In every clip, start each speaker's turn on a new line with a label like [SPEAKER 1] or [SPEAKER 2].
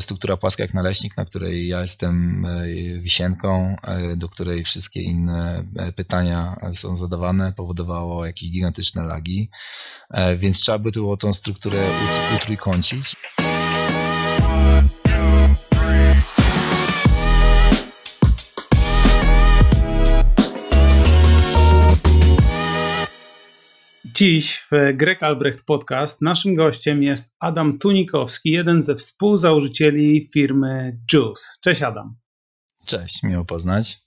[SPEAKER 1] struktura płaska jak naleśnik, na której ja jestem wisienką, do której wszystkie inne pytania są zadawane, powodowało jakieś gigantyczne lagi, więc trzeba by było tą strukturę utrójkącić.
[SPEAKER 2] Dziś w Greg Albrecht Podcast naszym gościem jest Adam Tunikowski, jeden ze współzałożycieli firmy Juice. Cześć Adam.
[SPEAKER 1] Cześć, miło poznać.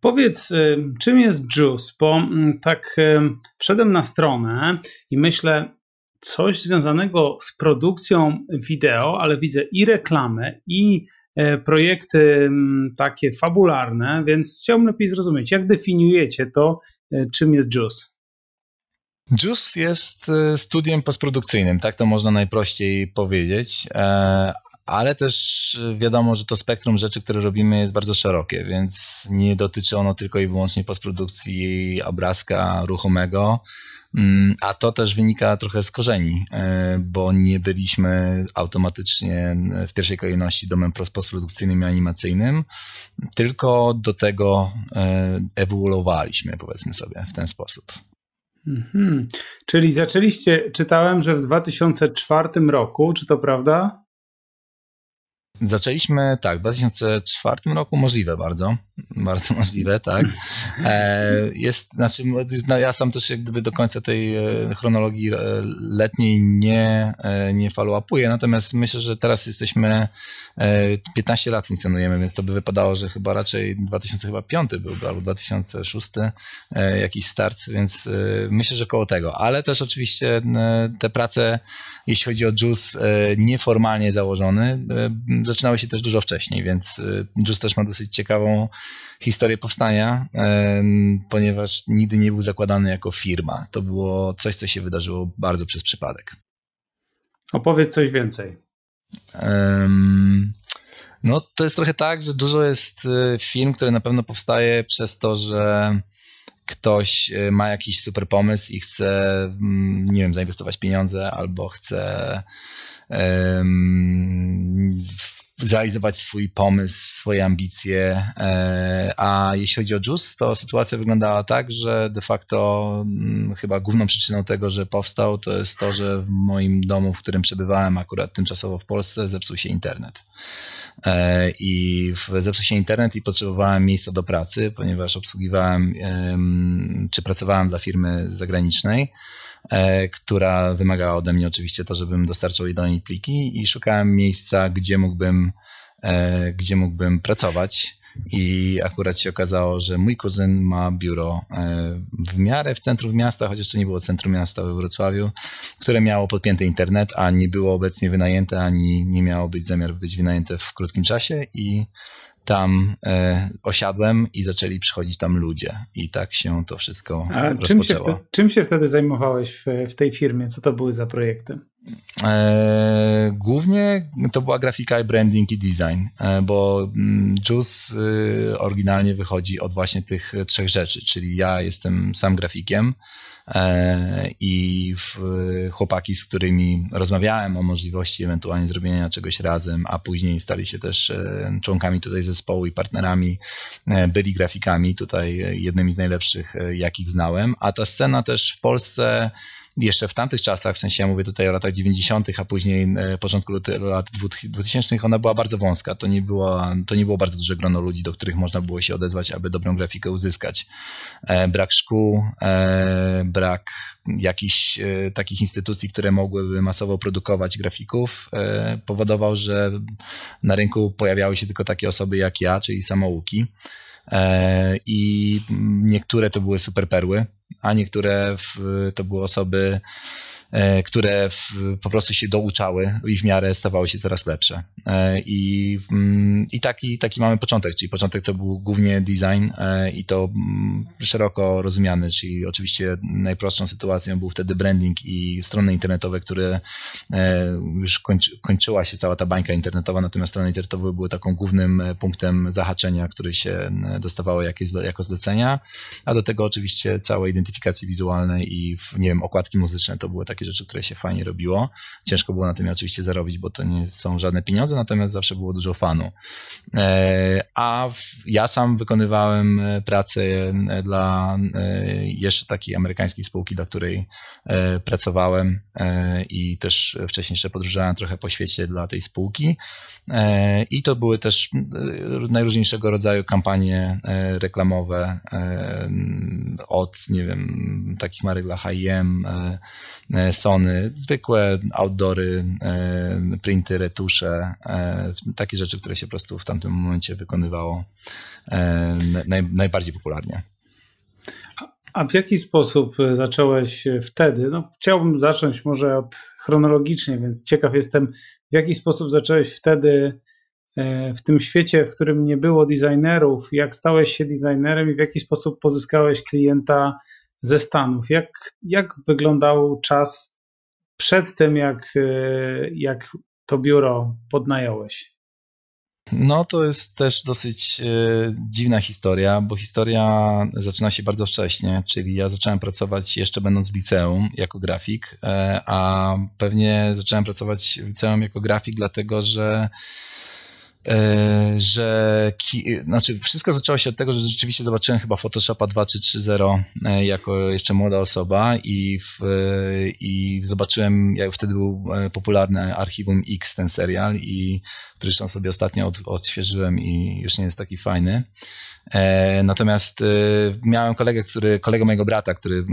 [SPEAKER 2] Powiedz, y, czym jest Juice? Bo mm, tak y, wszedłem na stronę i myślę, coś związanego z produkcją wideo, ale widzę i reklamę, i y, projekty mm, takie fabularne, więc chciałbym lepiej zrozumieć, jak definiujecie to, czym jest Juice?
[SPEAKER 1] JUICE jest e, studiem postprodukcyjnym, tak to można najprościej powiedzieć, e, ale też wiadomo, że to spektrum rzeczy, które robimy jest bardzo szerokie, więc nie dotyczy ono tylko i wyłącznie postprodukcji obrazka ruchomego, mm, a to też wynika trochę z korzeni, e, bo nie byliśmy automatycznie w pierwszej kolejności domem postprodukcyjnym i animacyjnym, tylko do tego ewoluowaliśmy, powiedzmy sobie w ten sposób.
[SPEAKER 2] Mhm. Czyli zaczęliście, czytałem, że w 2004 roku, czy to prawda?
[SPEAKER 1] Zaczęliśmy tak, w 2004 roku, możliwe bardzo, bardzo możliwe, tak. E, jest, znaczy, no, ja sam też jak gdyby do końca tej e, chronologii e, letniej nie, nie follow-upuję, natomiast myślę, że teraz jesteśmy, 15 lat funkcjonujemy, więc to by wypadało, że chyba raczej 2005 byłby, albo 2006 jakiś start, więc myślę, że koło tego, ale też oczywiście te prace, jeśli chodzi o JUICE, nieformalnie założony, zaczynały się też dużo wcześniej, więc JUICE też ma dosyć ciekawą historię powstania, ponieważ nigdy nie był zakładany jako firma. To było coś, co się wydarzyło bardzo przez przypadek.
[SPEAKER 2] Opowiedz coś więcej.
[SPEAKER 1] no, to jest trochę tak, że dużo jest y, firm, które na pewno powstaje przez to, że ktoś y, ma jakiś super pomysł i chce, mm, nie wiem, zainwestować pieniądze albo chce um, zrealizować swój pomysł, swoje ambicje. E, a jeśli chodzi o JUS, to sytuacja wyglądała tak, że de facto mm, chyba główną przyczyną tego, że powstał, to jest to, że w moim domu, w którym przebywałem akurat tymczasowo w Polsce, zepsuł się internet. E, I zepsuł się internet i potrzebowałem miejsca do pracy, ponieważ obsługiwałem czy pracowałem dla firmy zagranicznej. E, która wymagała ode mnie oczywiście to, żebym dostarczał jej do niej pliki i szukałem miejsca, gdzie mógłbym, e, gdzie mógłbym pracować. I akurat się okazało, że mój kuzyn ma biuro e, w miarę w centrum miasta, chociaż to nie było centrum miasta we Wrocławiu, które miało podpięty internet, a nie było obecnie wynajęte, ani nie miało być zamiar być wynajęte w krótkim czasie. I tam e, osiadłem i zaczęli przychodzić tam ludzie. I tak się to wszystko A rozpoczęło.
[SPEAKER 2] Czym się, wtedy, czym się wtedy zajmowałeś w, w tej firmie? Co to były za projekty?
[SPEAKER 1] E, głównie to była grafika i branding i design, e, bo mm, Juice e, oryginalnie wychodzi od właśnie tych trzech rzeczy, czyli ja jestem sam grafikiem, i chłopaki, z którymi rozmawiałem o możliwości ewentualnie zrobienia czegoś razem, a później stali się też e, członkami tutaj zespołu i partnerami, e, byli grafikami, tutaj jednymi z najlepszych, jakich znałem, a ta scena też w Polsce jeszcze w tamtych czasach, w sensie ja mówię tutaj o latach 90., a później e, początku lat 2000., ona była bardzo wąska. To nie, było, to nie było bardzo duże grono ludzi, do których można było się odezwać, aby dobrą grafikę uzyskać. E, brak szkół, e, brak jakichś takich instytucji, które mogłyby masowo produkować grafików, powodował, że na rynku pojawiały się tylko takie osoby jak ja, czyli samouki. I niektóre to były super perły, a niektóre to były osoby E, które w, po prostu się douczały i w miarę stawały się coraz lepsze. E, I, mm, i taki, taki mamy początek, czyli początek to był głównie design e, i to mm, szeroko rozumiany, czyli oczywiście najprostszą sytuacją był wtedy branding i strony internetowe, które już kończy, kończyła się cała ta bańka internetowa, natomiast strony internetowe były taką głównym punktem zahaczenia, który się dostawało jakieś, jako zlecenia, a do tego oczywiście całej identyfikacji wizualnej i nie wiem, okładki muzyczne to były takie rzeczy, które się fajnie robiło. Ciężko było na tym oczywiście zarobić, bo to nie są żadne pieniądze, natomiast zawsze było dużo fanu. A ja sam wykonywałem pracę dla jeszcze takiej amerykańskiej spółki, dla której pracowałem i też wcześniej jeszcze podróżowałem trochę po świecie dla tej spółki. I to były też najróżniejszego rodzaju kampanie e, reklamowe e, od, nie wiem, takich marek dla H&M, Sony, zwykłe outdoory, printy, retusze, takie rzeczy, które się po prostu w tamtym momencie wykonywało naj, najbardziej popularnie.
[SPEAKER 2] A w jaki sposób zacząłeś wtedy? No, chciałbym zacząć może od chronologicznie, więc ciekaw jestem, w jaki sposób zacząłeś wtedy E, w tym świecie, w którym nie było designerów, jak stałeś się designerem i w jaki sposób pozyskałeś klienta ze Stanów? Jak, jak wyglądał czas przed tym, jak, e, jak to biuro podnająłeś?
[SPEAKER 1] No, to jest też dosyć e, dziwna historia, bo historia zaczyna się bardzo wcześnie, czyli ja zacząłem pracować jeszcze będąc w liceum jako grafik, a pewnie zacząłem pracować w liceum jako grafik, dlatego że że ki, znaczy wszystko zaczęło się od tego, że rzeczywiście zobaczyłem chyba Photoshopa 2 czy 3.0 e, jako jeszcze młoda osoba i, w, i zobaczyłem, jak wtedy był e, popularny Archiwum X ten serial i który zresztą sobie ostatnio od, odświeżyłem i już nie jest taki fajny. E, natomiast e, miałem kolegę, który, kolegę mojego brata, który,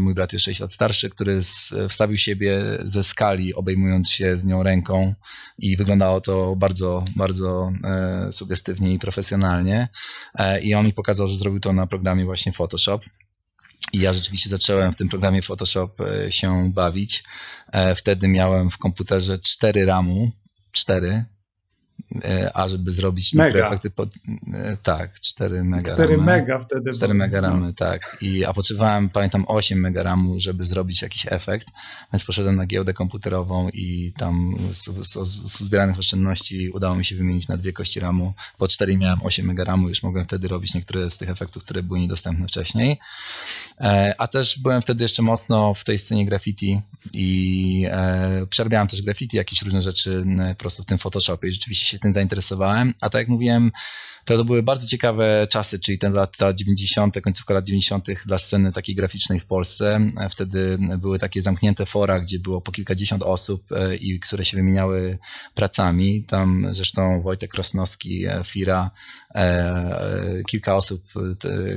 [SPEAKER 1] mój brat jest 6 lat starszy, który wstawił siebie ze skali, obejmując się z nią ręką i wyglądało to bardzo, bardzo e, sugestywnie i profesjonalnie. I on mi pokazał, że zrobił to na programie właśnie Photoshop. I ja rzeczywiście zacząłem w tym programie Photoshop się bawić. Wtedy miałem w komputerze 4 RAMu, 4, E, a żeby zrobić
[SPEAKER 2] niektóre
[SPEAKER 1] efekty pod, e, tak, 4 mega
[SPEAKER 2] 4 ramy, mega wtedy
[SPEAKER 1] 4 mega ramy, no. tak. I a potrzebowałem, pamiętam 8 mega ramu, żeby zrobić jakiś efekt, więc poszedłem na giełdę komputerową i tam z, z, z zbieranych oszczędności udało mi się wymienić na dwie kości ramu. Po 4 miałem 8 mega ramu, już mogłem wtedy robić niektóre z tych efektów, które były niedostępne wcześniej. E, a też byłem wtedy jeszcze mocno w tej scenie graffiti i przerabiałem też graffiti, jakieś różne rzeczy po prostu w tym Photoshopie i rzeczywiście się tym zainteresowałem. A tak jak mówiłem, to, były bardzo ciekawe czasy, czyli te lata 90., końcówka lat 90. dla sceny takiej graficznej w Polsce. Wtedy były takie zamknięte fora, gdzie było po kilkadziesiąt osób, e, i które się wymieniały pracami. Tam zresztą Wojtek Rosnowski, e, Fira, e, kilka osób,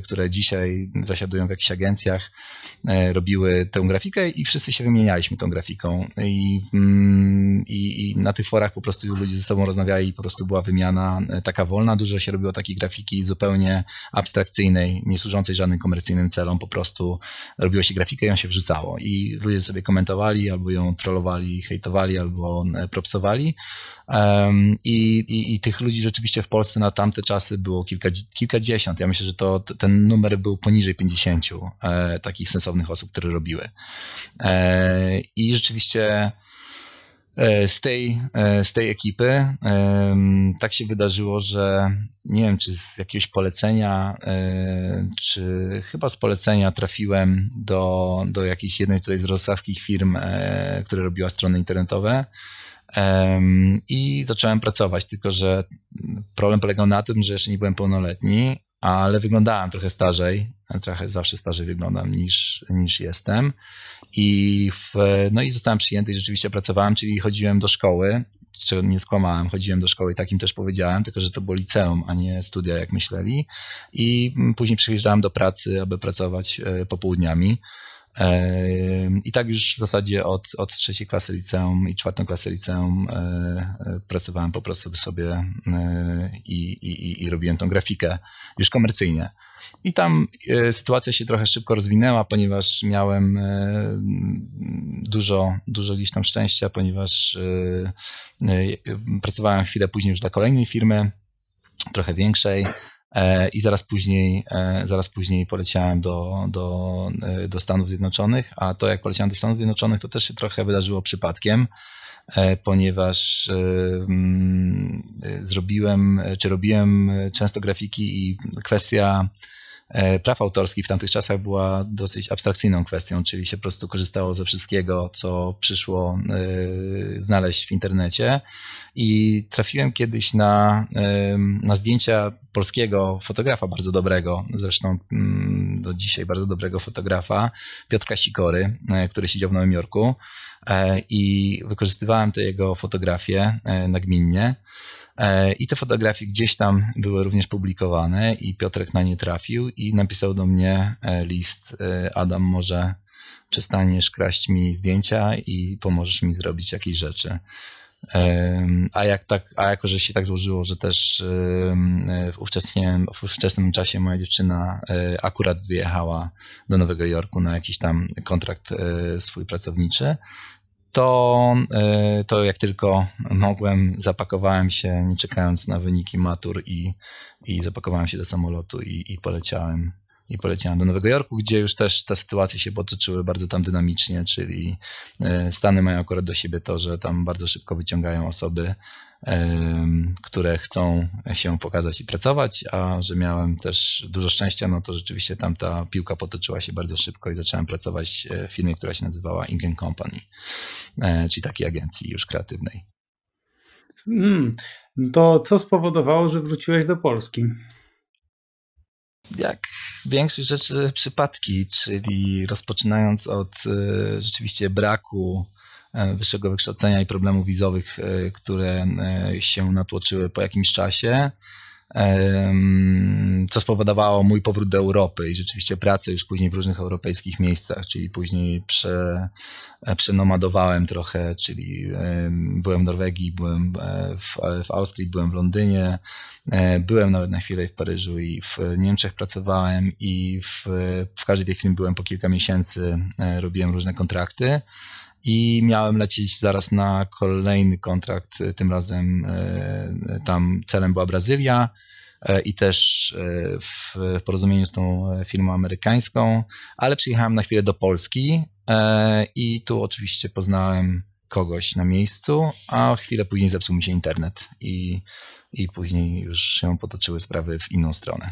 [SPEAKER 1] które dzisiaj zasiadują w jakichś agencjach, robiły tę grafikę i wszyscy się wymienialiśmy tą grafiką. I, mm, i, i na tych forach po prostu ludzie ze sobą rozmawiali i po prostu była wymiana taka wolna. Dużo się robiło takiej grafiki zupełnie abstrakcyjnej, nie służącej żadnym komercyjnym celom, po prostu robiło się grafikę i ją się wrzucało i ludzie sobie komentowali, albo ją trollowali, hejtowali, albo propsowali um, i, i, i, tych ludzi rzeczywiście w Polsce na tamte czasy było kilka, kilkadziesiąt. Ja myślę, że to, ten numer był poniżej 50 e, takich sensownych osób, które robiły. E, I rzeczywiście z tej, e, z tej ekipy. Tak się wydarzyło, że nie wiem, czy z jakiegoś polecenia, e, czy chyba z polecenia trafiłem do, do jakiejś jednej tutaj z wrocławskich firm, które robiła strony internetowe. I zacząłem pracować, tylko że problem polegał na tym, że jeszcze nie byłem pełnoletni, ale wyglądałem trochę starzej, trochę zawsze starzej wyglądam niż, niż jestem. I, w, no i zostałem przyjęty i rzeczywiście pracowałem, czyli chodziłem do szkoły, czego nie skłamałem, chodziłem do szkoły i takim też powiedziałem, tylko że to było liceum, a nie studia, jak myśleli. I później przyjeżdżałem do pracy, aby pracować e, popołudniami. I tak już w zasadzie od, od trzeciej klasy liceum i czwartą klasę liceum e, e, pracowałem po prostu sobie e, i, i, i robiłem tą grafikę już komercyjnie. I tam sytuacja się trochę szybko rozwinęła, ponieważ miałem dużo, dużo gdzieś tam szczęścia, ponieważ pracowałem chwilę później już dla kolejnej firmy, trochę większej. E, i zaraz później, e, zaraz później poleciałem do, do, e, do Stanów Zjednoczonych, a to jak poleciałem do Stanów Zjednoczonych, to też się trochę wydarzyło przypadkiem, ponieważ mm, zrobiłem, czy robiłem często grafiki i kwestia praw autorskich w tamtych czasach była dosyć abstrakcyjną kwestią, czyli się po prostu korzystało ze wszystkiego, co przyszło znaleźć w internecie. I trafiłem kiedyś na, na zdjęcia polskiego fotografa bardzo dobrego, zresztą mm, do dzisiaj bardzo dobrego fotografa, Piotrka Sikory, który siedział w Nowym Jorku i wykorzystywałem te jego fotografie nagminnie. E, I te fotografie gdzieś tam były również publikowane i Piotrek na nie trafił i napisał do mnie e, list e, Adam może przestaniesz kraść mi zdjęcia i pomożesz mi zrobić jakieś rzeczy. A, jak tak, a jako, że się tak złożyło, że też w w ówczesnym czasie moja dziewczyna akurat wyjechała do Nowego Jorku na jakiś tam kontrakt swój pracowniczy, to, e, to jak tylko mogłem, zapakowałem się, nie czekając na wyniki matur i, i zapakowałem się do samolotu i, i poleciałem. I poleciałem do Nowego Jorku, gdzie już też te sytuacje się potoczyły bardzo tam dynamicznie, czyli e, Stany mają akurat do siebie to, że tam bardzo szybko wyciągają osoby które chcą się pokazać i pracować, a że miałem też dużo szczęścia, no to rzeczywiście tam ta piłka potoczyła się bardzo szybko i zacząłem pracować e, w firmie, która się nazywała Ingen Company, e, czyli takiej agencji już kreatywnej.
[SPEAKER 2] Hmm, to co spowodowało, że wróciłeś do Polski?
[SPEAKER 1] jak większość rzeczy przypadki, czyli rozpoczynając od e, rzeczywiście braku wyższego wykształcenia i problemów wizowych, e, które e, się natłoczyły po jakimś czasie, co spowodowało mój powrót do Europy i rzeczywiście pracę już później w różnych europejskich miejscach, czyli później prze, przenomadowałem trochę, czyli byłem w Norwegii, byłem w, w Austrii, byłem w Londynie, byłem nawet na chwilę w Paryżu i w Niemczech pracowałem i w, w każdej tej chwili byłem po kilka miesięcy, robiłem różne kontrakty i miałem lecieć zaraz na kolejny kontrakt. Tym razem e, tam celem była Brazylia e, i też e, w porozumieniu z tą firmą amerykańską, ale przyjechałem na chwilę do Polski i tu oczywiście poznałem kogoś na miejscu, a chwilę później zepsuł mi się internet i, i później już się potoczyły sprawy w inną stronę.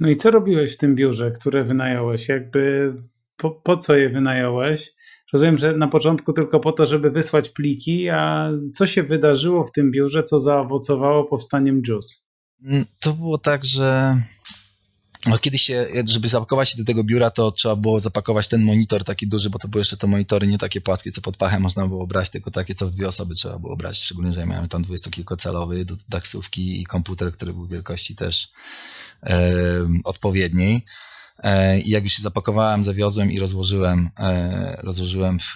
[SPEAKER 2] No i co robiłeś w tym biurze, które wynająłeś? Jakby po, po co je wynająłeś? Rozumiem, że na początku tylko po to, żeby wysłać pliki, a co się wydarzyło w tym biurze, co zaowocowało powstaniem JUice?
[SPEAKER 1] Mm, to było tak, że no, kiedyś się, żeby zapakować się do tego biura, to trzeba było zapakować ten monitor taki duży, bo to były jeszcze te monitory nie takie płaskie, co pod pachem można było brać, tylko takie, co w dwie osoby trzeba było brać. Szczególnie, że ja miałem tam dwudziestokilkocalowy do taksówki i komputer, który był wielkości też e, odpowiedniej. E, I jak już się zapakowałem, zawiozłem i rozłożyłem, e, rozłożyłem w,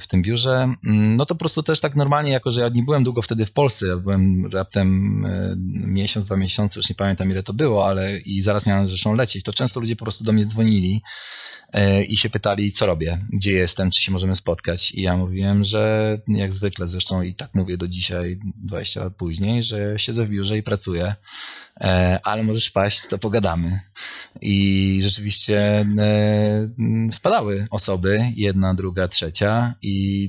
[SPEAKER 1] w tym biurze, mm, no to po prostu też tak normalnie, jako że ja nie byłem długo wtedy w Polsce, ja byłem raptem e, miesiąc, dwa miesiące, już nie pamiętam ile to było, ale i zaraz miałem zresztą lecieć, to często ludzie po prostu do mnie dzwonili i się pytali, co robię, gdzie jestem, czy się możemy spotkać. I ja mówiłem, że jak zwykle, zresztą i tak mówię do dzisiaj, 20 lat później, że siedzę w biurze i pracuję, ale możesz wpaść, to pogadamy. I rzeczywiście e, wpadały osoby, jedna, druga, trzecia i,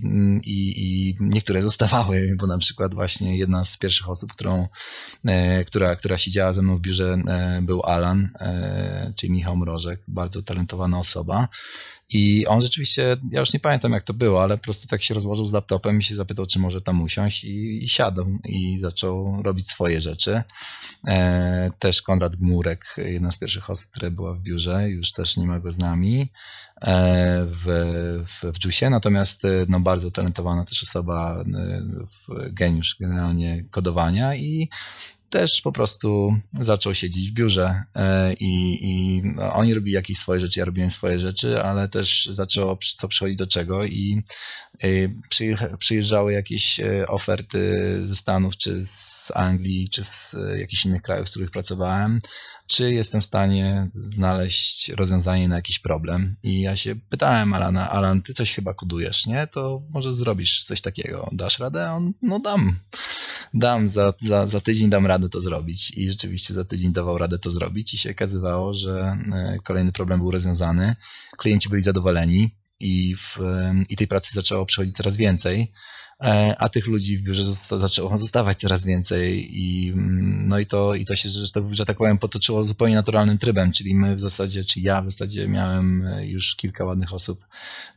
[SPEAKER 1] i, i niektóre zostawały, bo na przykład właśnie jedna z pierwszych osób, którą, e, która, która siedziała ze mną w biurze e, był Alan, czyli Michał Mrożek, bardzo talentowana osoba. I on rzeczywiście, ja już nie pamiętam jak to było, ale po prostu tak się rozłożył z laptopem i się zapytał, czy może tam usiąść i, i siadł i zaczął robić swoje rzeczy. E, też Konrad Gmurek, jedna z pierwszych osób, która była w biurze, już też nie ma go z nami e, w, w, w natomiast e, no, bardzo talentowana też osoba, e, geniusz generalnie kodowania i też po prostu zaczął siedzieć w biurze e, i, i oni robili jakieś swoje rzeczy, ja robiłem swoje rzeczy, ale też zaczęło co przychodzić do czego i e, przyjeżdżały jakieś e, oferty ze Stanów, czy z Anglii, czy z jakichś innych krajów, z których pracowałem, czy jestem w stanie znaleźć rozwiązanie na jakiś problem. I ja się pytałem Alana, Alan, ty coś chyba kodujesz, nie? To może zrobisz coś takiego. Dasz radę? On, no dam. Dam, za, za, za tydzień dam radę to zrobić. I rzeczywiście za tydzień dawał radę to zrobić i się okazywało, że e, kolejny problem był rozwiązany. Klienci byli zadowoleni i, w, i tej pracy zaczęło przychodzić coraz więcej. E, a tych ludzi w biurze zaczęło zostawać coraz więcej i mm, no i to, i to się, że, że tak powiem, potoczyło zupełnie naturalnym trybem, czyli my w zasadzie, czy ja w zasadzie miałem już kilka ładnych osób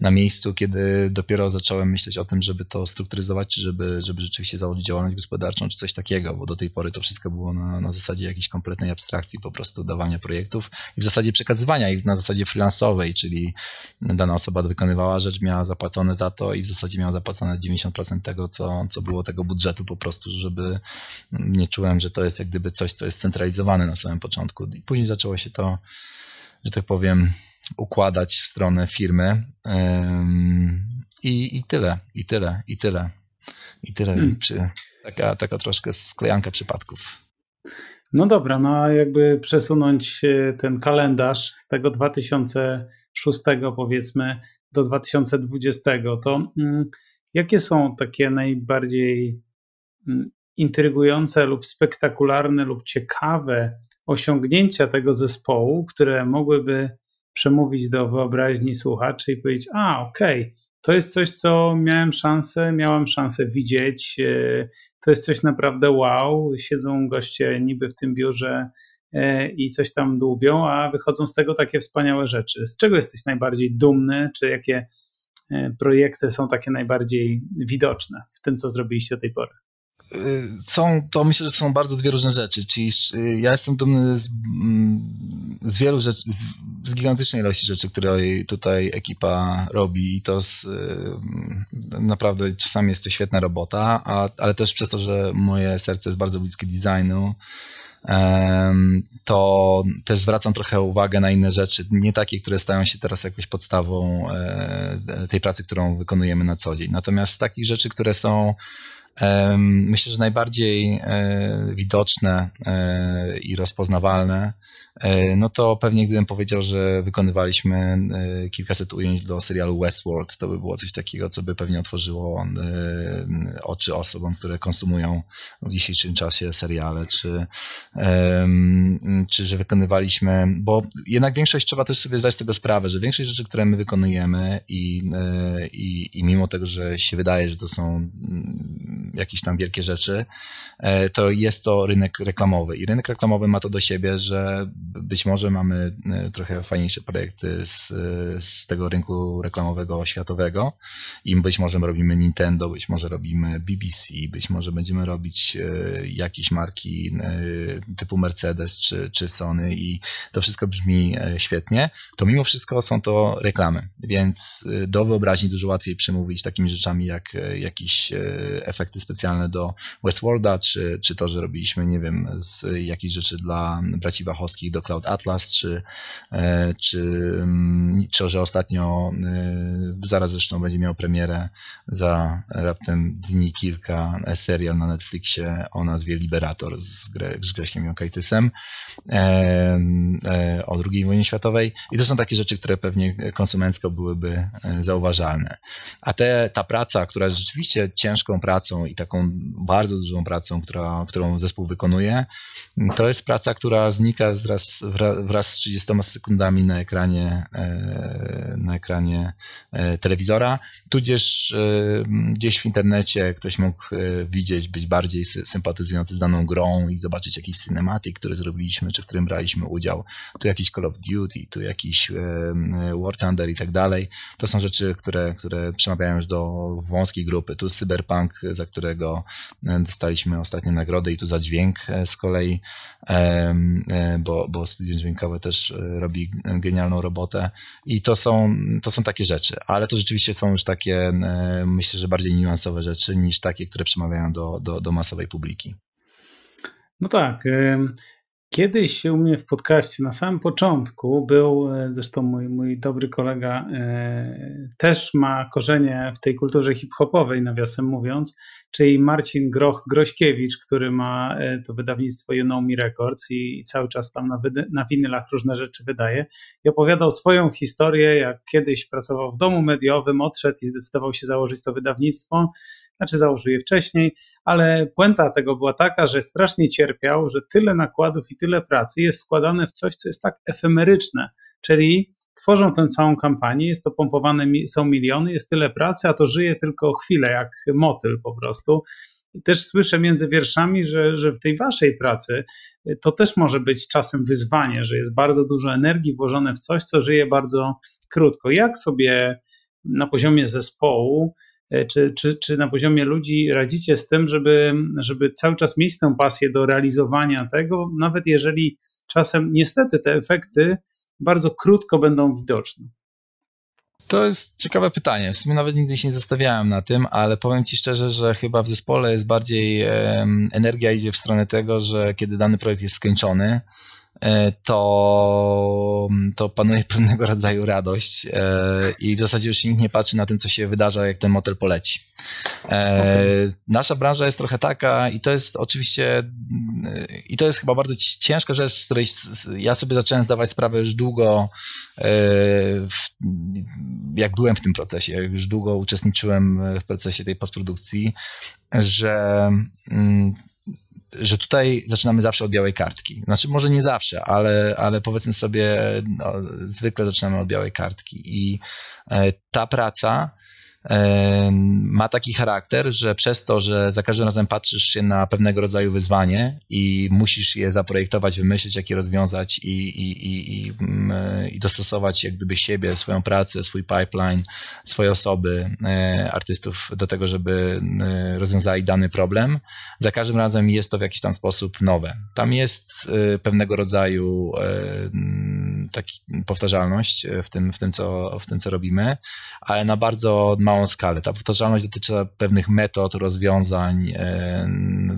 [SPEAKER 1] na miejscu, kiedy dopiero zacząłem myśleć o tym, żeby to strukturyzować, czy żeby, żeby rzeczywiście założyć działalność gospodarczą, czy coś takiego, bo do tej pory to wszystko było na, na zasadzie jakiejś kompletnej abstrakcji, po prostu dawania projektów i w zasadzie przekazywania ich na zasadzie freelansowej, czyli dana osoba wykonywała rzecz, miała zapłacone za to i w zasadzie miała zapłacone 90% tego, co, co było tego budżetu po prostu, żeby nie czułem, że to jest jak gdyby coś, co jest centralizowane na samym początku. I później zaczęło się to, że tak powiem, układać w stronę firmy. I, i tyle, i tyle, i tyle. I tyle. Hmm. Taka, taka troszkę sklejanka przypadków.
[SPEAKER 2] No dobra, no a jakby przesunąć ten kalendarz z tego 2006 powiedzmy do 2020, to mm, jakie są takie najbardziej mm, intrygujące lub spektakularne lub ciekawe osiągnięcia tego zespołu, które mogłyby przemówić do wyobraźni słuchaczy i powiedzieć: A, okej, okay, to jest coś, co miałem szansę, miałam szansę widzieć. E, to jest coś naprawdę wow. Siedzą goście niby w tym biurze e, i coś tam dłubią, a wychodzą z tego takie wspaniałe rzeczy. Z czego jesteś najbardziej dumny, czy jakie projekty są takie najbardziej widoczne w tym, co zrobiliście do tej pory?
[SPEAKER 1] są, to myślę, że są bardzo dwie różne rzeczy. Czyli y, ja jestem dumny z, mm, z wielu rzeczy, z, z, gigantycznej ilości rzeczy, które tutaj ekipa robi i to z, naprawdę czasami jest to świetna robota, a, ale też przez to, że moje serce jest bardzo bliskie designu, to też zwracam trochę uwagę na inne rzeczy, nie takie, które stają się teraz jakąś podstawą e, tej pracy, którą wykonujemy na co dzień. Natomiast takich rzeczy, które są Myślę, że najbardziej e, widoczne e, i rozpoznawalne E, no to pewnie gdybym powiedział, że wykonywaliśmy kilkaset ujęć do serialu Westworld, to by było coś takiego, co by pewnie otworzyło oczy osobom, które konsumują w dzisiejszym czasie seriale, czy, czy że wykonywaliśmy, bo jednak większość trzeba też sobie zdać z tego sprawę, że większość rzeczy, które my wykonujemy i, i, i mimo tego, że się wydaje, że to są jakieś tam wielkie rzeczy, to jest to rynek reklamowy. I rynek reklamowy ma to do siebie, że być może mamy e, trochę fajniejsze projekty z, z tego rynku reklamowego światowego i być może robimy Nintendo, być może robimy BBC, być może będziemy robić e, jakieś marki e, typu Mercedes czy, czy Sony i to wszystko brzmi świetnie, to mimo wszystko są to reklamy, więc do wyobraźni dużo łatwiej przemówić takimi rzeczami jak jakieś efekty specjalne do Westworlda, czy, czy to, że robiliśmy, nie wiem, z jakichś rzeczy dla braci Wachowskich do Cloud Atlas, czy, e, czy, mm, czy że ostatnio e, zaraz zresztą będzie miał premierę za raptem dni kilka e, serial na Netflixie o nazwie Liberator z, Gre z Grześkiem Jokajtysem o II wojnie światowej i to są takie rzeczy, które pewnie konsumencko byłyby zauważalne. A te, ta praca, która jest rzeczywiście ciężką pracą i taką bardzo dużą pracą, która, którą zespół wykonuje, to jest praca, która znika wraz wraz z 30 sekundami na ekranie, e, na ekranie e, telewizora, tudzież e, gdzieś w internecie ktoś mógł widzieć, być bardziej sympatyzujący z daną grą i zobaczyć jakiś cinematic, który zrobiliśmy, czy w którym braliśmy udział. Tu jakiś Call of Duty, tu jakiś War Thunder i tak dalej. To są rzeczy, które, które przemawiają już do wąskiej grupy. Tu Cyberpunk, za którego dostaliśmy ostatnie nagrody i tu za dźwięk z kolei, bo, bo studio dźwiękowe też e, robi genialną robotę i to są, to są takie rzeczy, ale to rzeczywiście są już takie, e, myślę, że bardziej niuansowe rzeczy niż takie, które przemawiają do, do, do masowej publiki.
[SPEAKER 2] No tak. Kiedyś u mnie w podcaście na samym początku był, e, zresztą mój, mój dobry kolega e, też ma korzenie w tej kulturze hip-hopowej, nawiasem mówiąc, czyli Marcin Groch Grośkiewicz, który ma e, to wydawnictwo You Know Me Records i, cały czas tam na, na winylach różne rzeczy wydaje. I opowiadał swoją historię, jak kiedyś pracował w domu mediowym, odszedł i zdecydował się założyć to wydawnictwo znaczy założył je wcześniej, ale puenta tego była taka, że strasznie cierpiał, że tyle nakładów i tyle pracy jest wkładane w coś, co jest tak efemeryczne, czyli tworzą tę całą kampanię, jest to pompowane, są miliony, jest tyle pracy, a to żyje tylko chwilę, jak motyl po prostu. I też słyszę między wierszami, że, że w tej waszej pracy y, to też może być czasem wyzwanie, że jest bardzo dużo energii włożone w coś, co żyje bardzo krótko. Jak sobie na poziomie zespołu y, czy, czy, czy na poziomie ludzi radzicie z tym, żeby, żeby cały czas mieć tę pasję do realizowania tego, nawet jeżeli czasem niestety te efekty bardzo krótko będą widoczne?
[SPEAKER 1] To jest ciekawe pytanie. W sumie nawet nigdy się nie zastanawiałem na tym, ale powiem Ci szczerze, że chyba w zespole jest bardziej energia idzie w stronę tego, że kiedy dany projekt jest skończony, to, to panuje pewnego rodzaju radość e, i w zasadzie już nikt nie patrzy na tym, co się wydarza, jak ten motel poleci. E, okay. Nasza branża jest trochę taka i to jest oczywiście i to jest chyba bardzo ciężka rzecz, z której ja sobie zacząłem zdawać sprawę już długo, jak byłem w tym procesie, jak już długo uczestniczyłem w procesie tej postprodukcji, że mm, że tutaj zaczynamy zawsze od białej kartki. Znaczy, może nie zawsze, ale, ale powiedzmy sobie, no, zwykle zaczynamy od białej kartki. I e, ta praca ma taki charakter, że przez to, że za każdym razem patrzysz się na pewnego rodzaju wyzwanie i musisz je zaprojektować, wymyślić, jak je rozwiązać i, i, i, i, mm, i dostosować jak gdyby siebie, swoją pracę, swój pipeline, swoje osoby, e, artystów do tego, żeby e, rozwiązali dany problem, za każdym razem jest to w jakiś tam sposób nowe. Tam jest e, pewnego rodzaju taki powtarzalność w tym, w tym, co, w tym, co robimy, ale na bardzo małą skalę. Ta powtarzalność dotyczy pewnych metod, rozwiązań, e,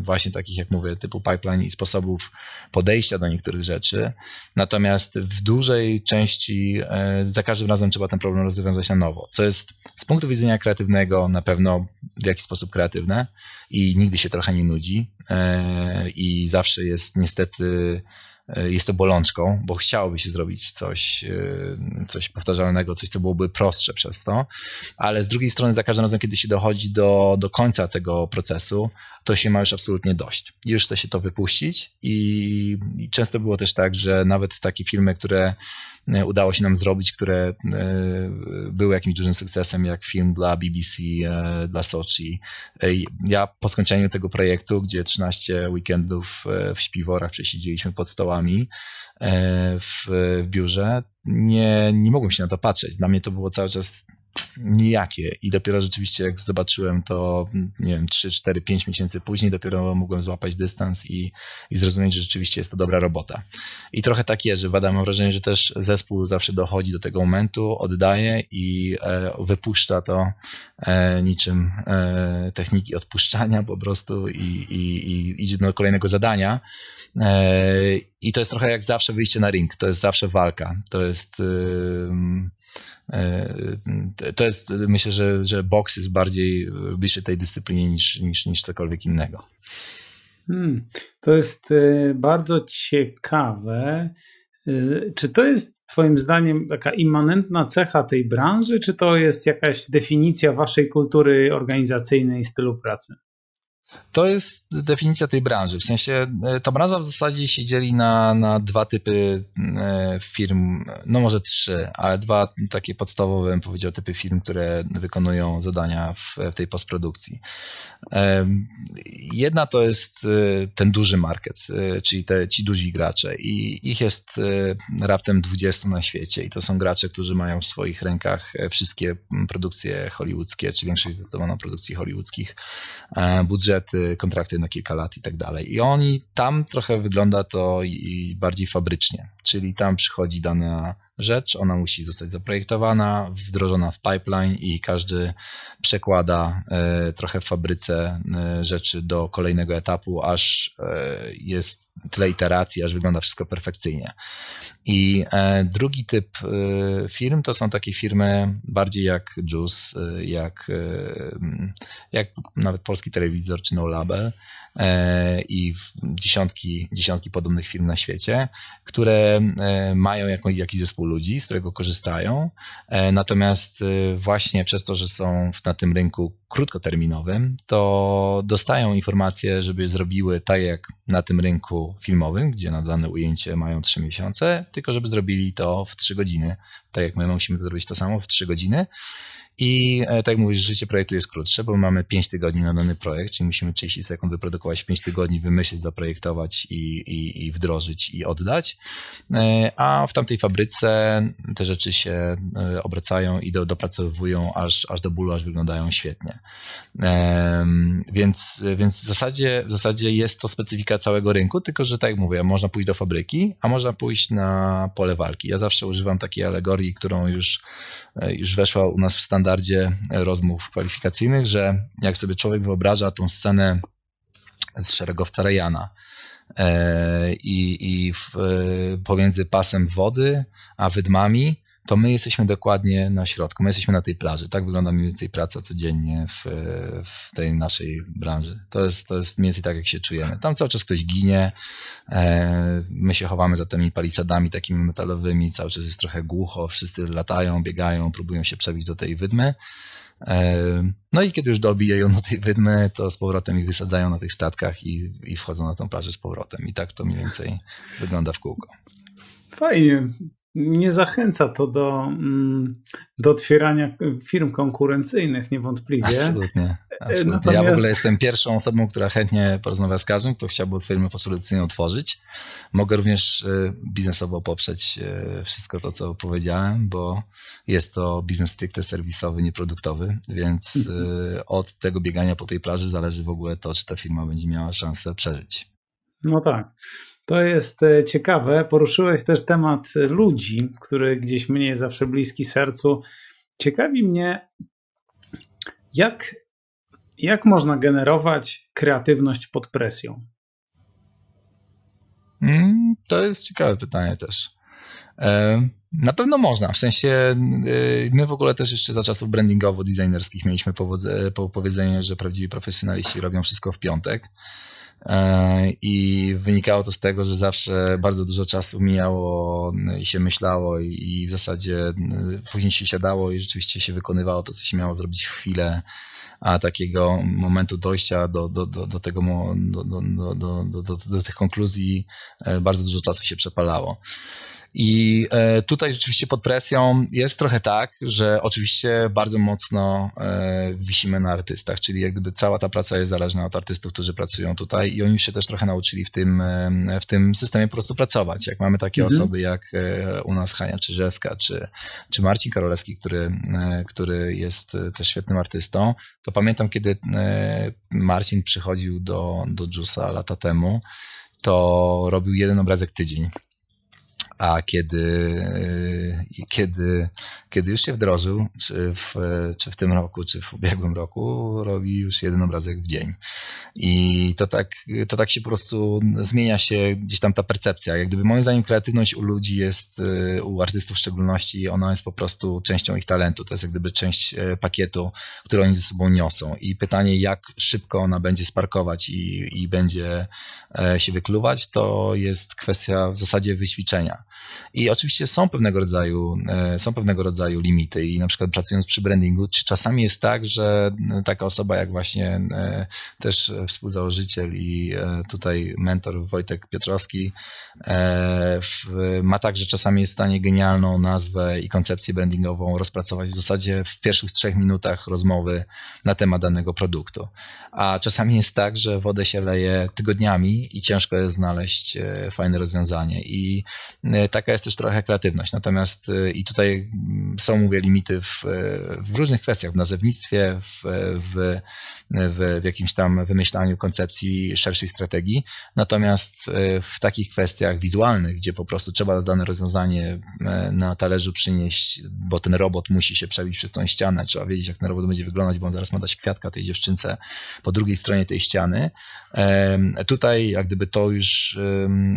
[SPEAKER 1] właśnie takich, jak mówię, typu pipeline i sposobów podejścia do niektórych rzeczy. Natomiast w dużej części e, za każdym razem trzeba ten problem rozwiązać na nowo, co jest z punktu widzenia kreatywnego na pewno w jakiś sposób kreatywne i nigdy się trochę nie nudzi e, i zawsze jest niestety E, jest to bolączką, bo chciałoby się zrobić coś, e, coś powtarzalnego, coś, co byłoby prostsze przez to, ale z drugiej strony za każdym razem, kiedy się dochodzi do, do końca tego procesu, to się ma już absolutnie dość. Już chce się to wypuścić i, i często było też tak, że nawet takie filmy, które E, udało się nam zrobić, które e, były jakimś dużym sukcesem, jak film dla BBC, e, dla Sochi. Ja po skończeniu tego projektu, gdzie 13 weekendów w śpiworach przesiedzieliśmy pod stołami w biurze, nie, nie mogłem się na to patrzeć. Dla mnie to było cały czas nijakie i dopiero rzeczywiście jak zobaczyłem to, nie wiem, 3, 4, 5 miesięcy później dopiero mogłem złapać dystans i, i zrozumieć, że rzeczywiście jest to dobra robota. I trochę tak jest, że Wada mam wrażenie, że też zespół zawsze dochodzi do tego momentu, oddaje i e, wypuszcza to e, niczym e, techniki odpuszczania po prostu i, i, i idzie do kolejnego zadania. E, I to jest trochę jak zawsze wyjście na ring, to jest zawsze walka, to jest to jest, myślę, że, że boks jest bardziej bliższy tej dyscyplinie niż, niż, niż cokolwiek innego.
[SPEAKER 2] Hmm, to jest e, bardzo ciekawe. E, czy to jest Twoim zdaniem taka immanentna cecha tej branży, czy to jest jakaś definicja Waszej kultury organizacyjnej i stylu pracy?
[SPEAKER 1] To jest definicja tej branży. W sensie e, ta branża w zasadzie się dzieli na, na dwa typy e, firm, no może trzy, ale dwa takie podstawowe, bym powiedział, typy firm, które wykonują zadania w, w tej postprodukcji. E, jedna to jest ten duży market, czyli te, ci duzi gracze i ich jest raptem 20 na świecie i to są gracze, którzy mają w swoich rękach wszystkie produkcje hollywoodzkie, czy większość zdecydowaną produkcji hollywoodzkich, budżet kontrakty, kontrakty na kilka lat i tak dalej. I oni tam trochę wygląda to i bardziej fabrycznie, czyli tam przychodzi dana rzecz, ona musi zostać zaprojektowana, wdrożona w pipeline i każdy przekłada e, trochę w fabryce e, rzeczy do kolejnego etapu, aż e, jest tyle iteracji, aż wygląda wszystko perfekcyjnie. I drugi typ firm to są takie firmy bardziej jak Juice, jak, jak nawet polski telewizor czy No Label i dziesiątki, dziesiątki podobnych firm na świecie, które mają jakiś zespół rynku ludzi, z którego korzystają. Natomiast właśnie przez to, że są na tym rynku krótkoterminowym, to dostają informacje, żeby zrobiły tak jak na tym rynku filmowym, gdzie na dane ujęcie mają 3 miesiące, tylko żeby zrobili to w 3 godziny. Tak jak my musimy zrobić to samo w 3 godziny. I e, tak jak mówisz, życie projektu jest krótsze, bo mamy 5 tygodni na dany projekt, czyli musimy 30 sekund wyprodukować w 5 tygodni, wymyślić, zaprojektować i, i, i wdrożyć i oddać. E, a w tamtej fabryce te rzeczy się e, obracają i do, dopracowują aż, aż do bólu, aż wyglądają świetnie. Więc, więc w, zasadzie, w zasadzie jest to specyfika całego rynku, tylko że tak jak mówię, można pójść do fabryki, a można pójść na pole walki. Ja zawsze używam takiej alegorii, którą już, już weszła u nas w standard standardzie rozmów kwalifikacyjnych, że jak sobie człowiek wyobraża tą scenę z szeregowca Rejana e, i, i w, pomiędzy pasem wody a wydmami, to my jesteśmy dokładnie na środku, my jesteśmy na tej plaży. Tak wygląda mniej więcej praca codziennie w, w tej naszej branży. To jest, to jest mniej więcej tak, jak się czujemy. Tam cały czas ktoś ginie, e, my się chowamy za tymi palisadami takimi metalowymi, cały czas jest trochę głucho, wszyscy latają, biegają, próbują się przebić do tej wydmy. E, no i kiedy już dobijają do tej wydmy, to z powrotem ich wysadzają na tych statkach i, i wchodzą na tą plażę z powrotem. I tak to mniej więcej wygląda w kółko.
[SPEAKER 2] Fajnie nie zachęca to do, mm, do otwierania firm konkurencyjnych, niewątpliwie.
[SPEAKER 1] Absolutnie. absolutnie. Natomiast... Ja w ogóle jestem pierwszą osobą, która chętnie porozmawia z każdym, kto chciałby firmę postprodukcyjną otworzyć. Mogę również y, biznesowo poprzeć y, wszystko to, co powiedziałem, bo jest to biznes stricte serwisowy, nieproduktowy, więc mhm. od tego biegania po tej plaży zależy w ogóle to, czy ta firma będzie miała szansę przeżyć.
[SPEAKER 2] No tak. To jest e, ciekawe. Poruszyłeś też temat ludzi, który gdzieś mnie jest zawsze bliski sercu. Ciekawi mnie, jak, jak można generować kreatywność pod presją?
[SPEAKER 1] Mm, to jest ciekawe pytanie też. E, na pewno można, w sensie e, my w ogóle też jeszcze za czasów brandingowo-designerskich mieliśmy powiedzenie, że prawdziwi profesjonaliści robią wszystko w piątek. E, I wynikało to z tego, że zawsze bardzo dużo czasu mijało i się myślało, i w zasadzie później się siadało i rzeczywiście się wykonywało to, co się miało zrobić w chwilę, a takiego momentu dojścia do, do, do, do tego, do, do, do, do, do, tych konkluzji e, bardzo dużo czasu się przepalało. I e, tutaj rzeczywiście pod presją jest trochę tak, że oczywiście bardzo mocno e, wisimy na artystach, czyli jak gdyby cała ta praca jest zależna od artystów, którzy pracują tutaj i oni się też trochę nauczyli w tym, e, w tym systemie po prostu pracować. Jak mamy takie mhm. osoby jak u nas Hania Czyżewska, czy, czy Marcin Karolewski, który, który jest też świetnym artystą, to pamiętam, kiedy Marcin przychodził do, do Jusa lata temu, to robił jeden obrazek tydzień a kiedy, kiedy, kiedy już się wdrożył, czy w, czy w tym roku, czy w ubiegłym roku, robi już jeden obrazek w dzień. I to tak, to tak się po prostu zmienia się gdzieś tam ta percepcja. Jak gdyby moim zdaniem kreatywność u ludzi jest, u artystów w szczególności, ona jest po prostu częścią ich talentu. To jest jak gdyby część e, pakietu, który oni ze sobą niosą. I pytanie, jak szybko ona będzie sparkować i, i będzie e, się wykluwać, to jest kwestia w zasadzie wyćwiczenia. I oczywiście są pewnego rodzaju, e, są pewnego rodzaju limity i na przykład pracując przy brandingu, czasami jest tak, że e, taka osoba jak właśnie e, też współzałożyciel i tutaj mentor Wojtek Piotrowski ma tak, że czasami jest w stanie genialną nazwę i koncepcję brandingową rozpracować w zasadzie w pierwszych trzech minutach rozmowy na temat danego produktu. A czasami jest tak, że wodę się leje tygodniami i ciężko jest znaleźć fajne rozwiązanie. I taka jest też trochę kreatywność. Natomiast y, i tutaj są, mówię, limity w, w różnych kwestiach, w nazewnictwie, w, w, w, jakimś tam wymyślaniu koncepcji szerszej strategii. Natomiast w takich kwestiach wizualnych, gdzie po prostu trzeba dane rozwiązanie na talerzu przynieść, bo ten robot musi się przebić przez tą ścianę, trzeba wiedzieć, jak ten robot będzie wyglądać, bo on zaraz ma dać kwiatka tej dziewczynce po drugiej stronie tej ściany. Tutaj jak gdyby to już,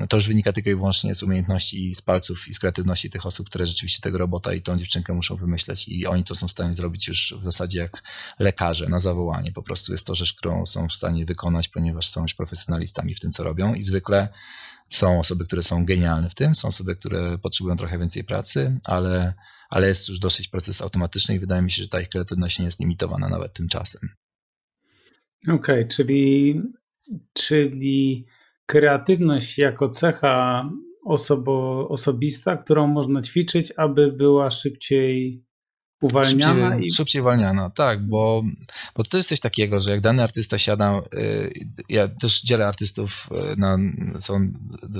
[SPEAKER 1] to już wynika tylko i wyłącznie z umiejętności z palców i z kreatywności tych osób, które rzeczywiście tego robota i tą dziewczynkę muszą wymyśleć i oni to są w stanie zrobić już w zasadzie jak lekarze na zawołanie. Po prostu jest to rzecz, którą są w stanie wykonać, ponieważ są już profesjonalistami w tym, co robią i zwykle są osoby, które są genialne w tym, są osoby, które potrzebują trochę więcej pracy, ale, ale jest już dosyć proces automatyczny i wydaje mi się, że ta ich kreatywność nie jest limitowana nawet tym czasem.
[SPEAKER 2] Okej, okay, czyli, czyli kreatywność jako cecha osobo, osobista, którą można ćwiczyć, aby była szybciej uwalniana.
[SPEAKER 1] Szybciej, i... szybciej uwalniana, tak, bo, bo to jest coś takiego, że jak dany artysta siada, y, ja też dzielę artystów y, na, są,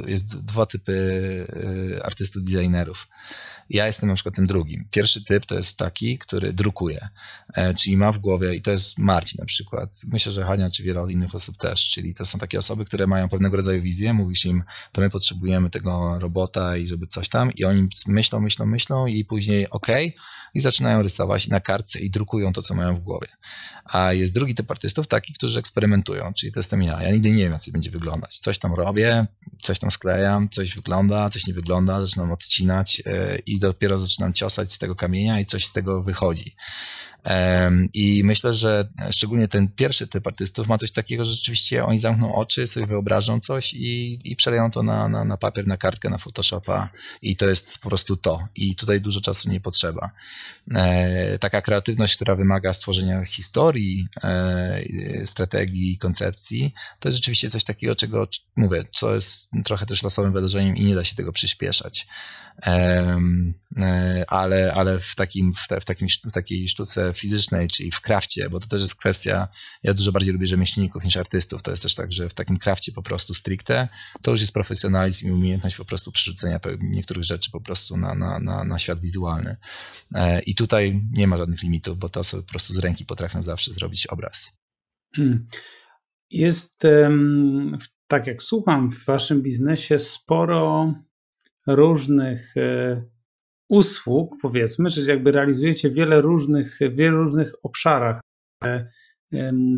[SPEAKER 1] jest dwa typy y, artystów, designerów. Ja jestem na przykład tym drugim. Pierwszy typ to jest taki, który drukuje, e, czyli ma w głowie, i to jest Marcin na przykład, myślę, że Hania czy wiele innych osób też, czyli to są takie osoby, które mają pewnego rodzaju wizję, mówisz im, to my potrzebujemy tego robota i żeby coś tam i oni myślą, myślą, myślą i później ok i zaczynają rysować na kartce i drukują to, co mają w głowie. A jest drugi typ artystów, taki, którzy eksperymentują, czyli to jestem ja. Ja nigdy nie wiem, jak to będzie wyglądać. Coś tam robię, coś tam sklejam, coś wygląda, coś nie wygląda, zaczynam odcinać e, i dopiero zaczynam ciosać z tego kamienia i coś z tego wychodzi. I myślę, że szczególnie ten pierwszy typ artystów ma coś takiego, że rzeczywiście oni zamkną oczy, sobie wyobrażą coś i, i przeleją to na, na, na papier, na kartkę, na Photoshopa i to jest po prostu to. I tutaj dużo czasu nie potrzeba. E, taka kreatywność, która wymaga stworzenia historii, e, strategii, koncepcji, to jest rzeczywiście coś takiego, czego mówię, co jest trochę też losowym wydarzeniem i nie da się tego przyspieszać. E, ale, ale w, takim, w, te, w, takim, w takiej sztuce fizycznej, czyli w krafcie, bo to też jest kwestia, ja dużo bardziej lubię rzemieślników niż artystów, to jest też tak, że w takim krafcie po prostu stricte, to już jest profesjonalizm i umiejętność po prostu przerzucenia niektórych rzeczy po prostu na, na, na, na świat wizualny. E, I tutaj nie ma żadnych limitów, bo to osoby po prostu z ręki potrafią zawsze zrobić obraz.
[SPEAKER 2] Hmm. Jest, tak jak słucham, w waszym biznesie sporo różnych e, usług, powiedzmy, czyli jakby realizujecie wiele różnych, w wielu różnych obszarach te,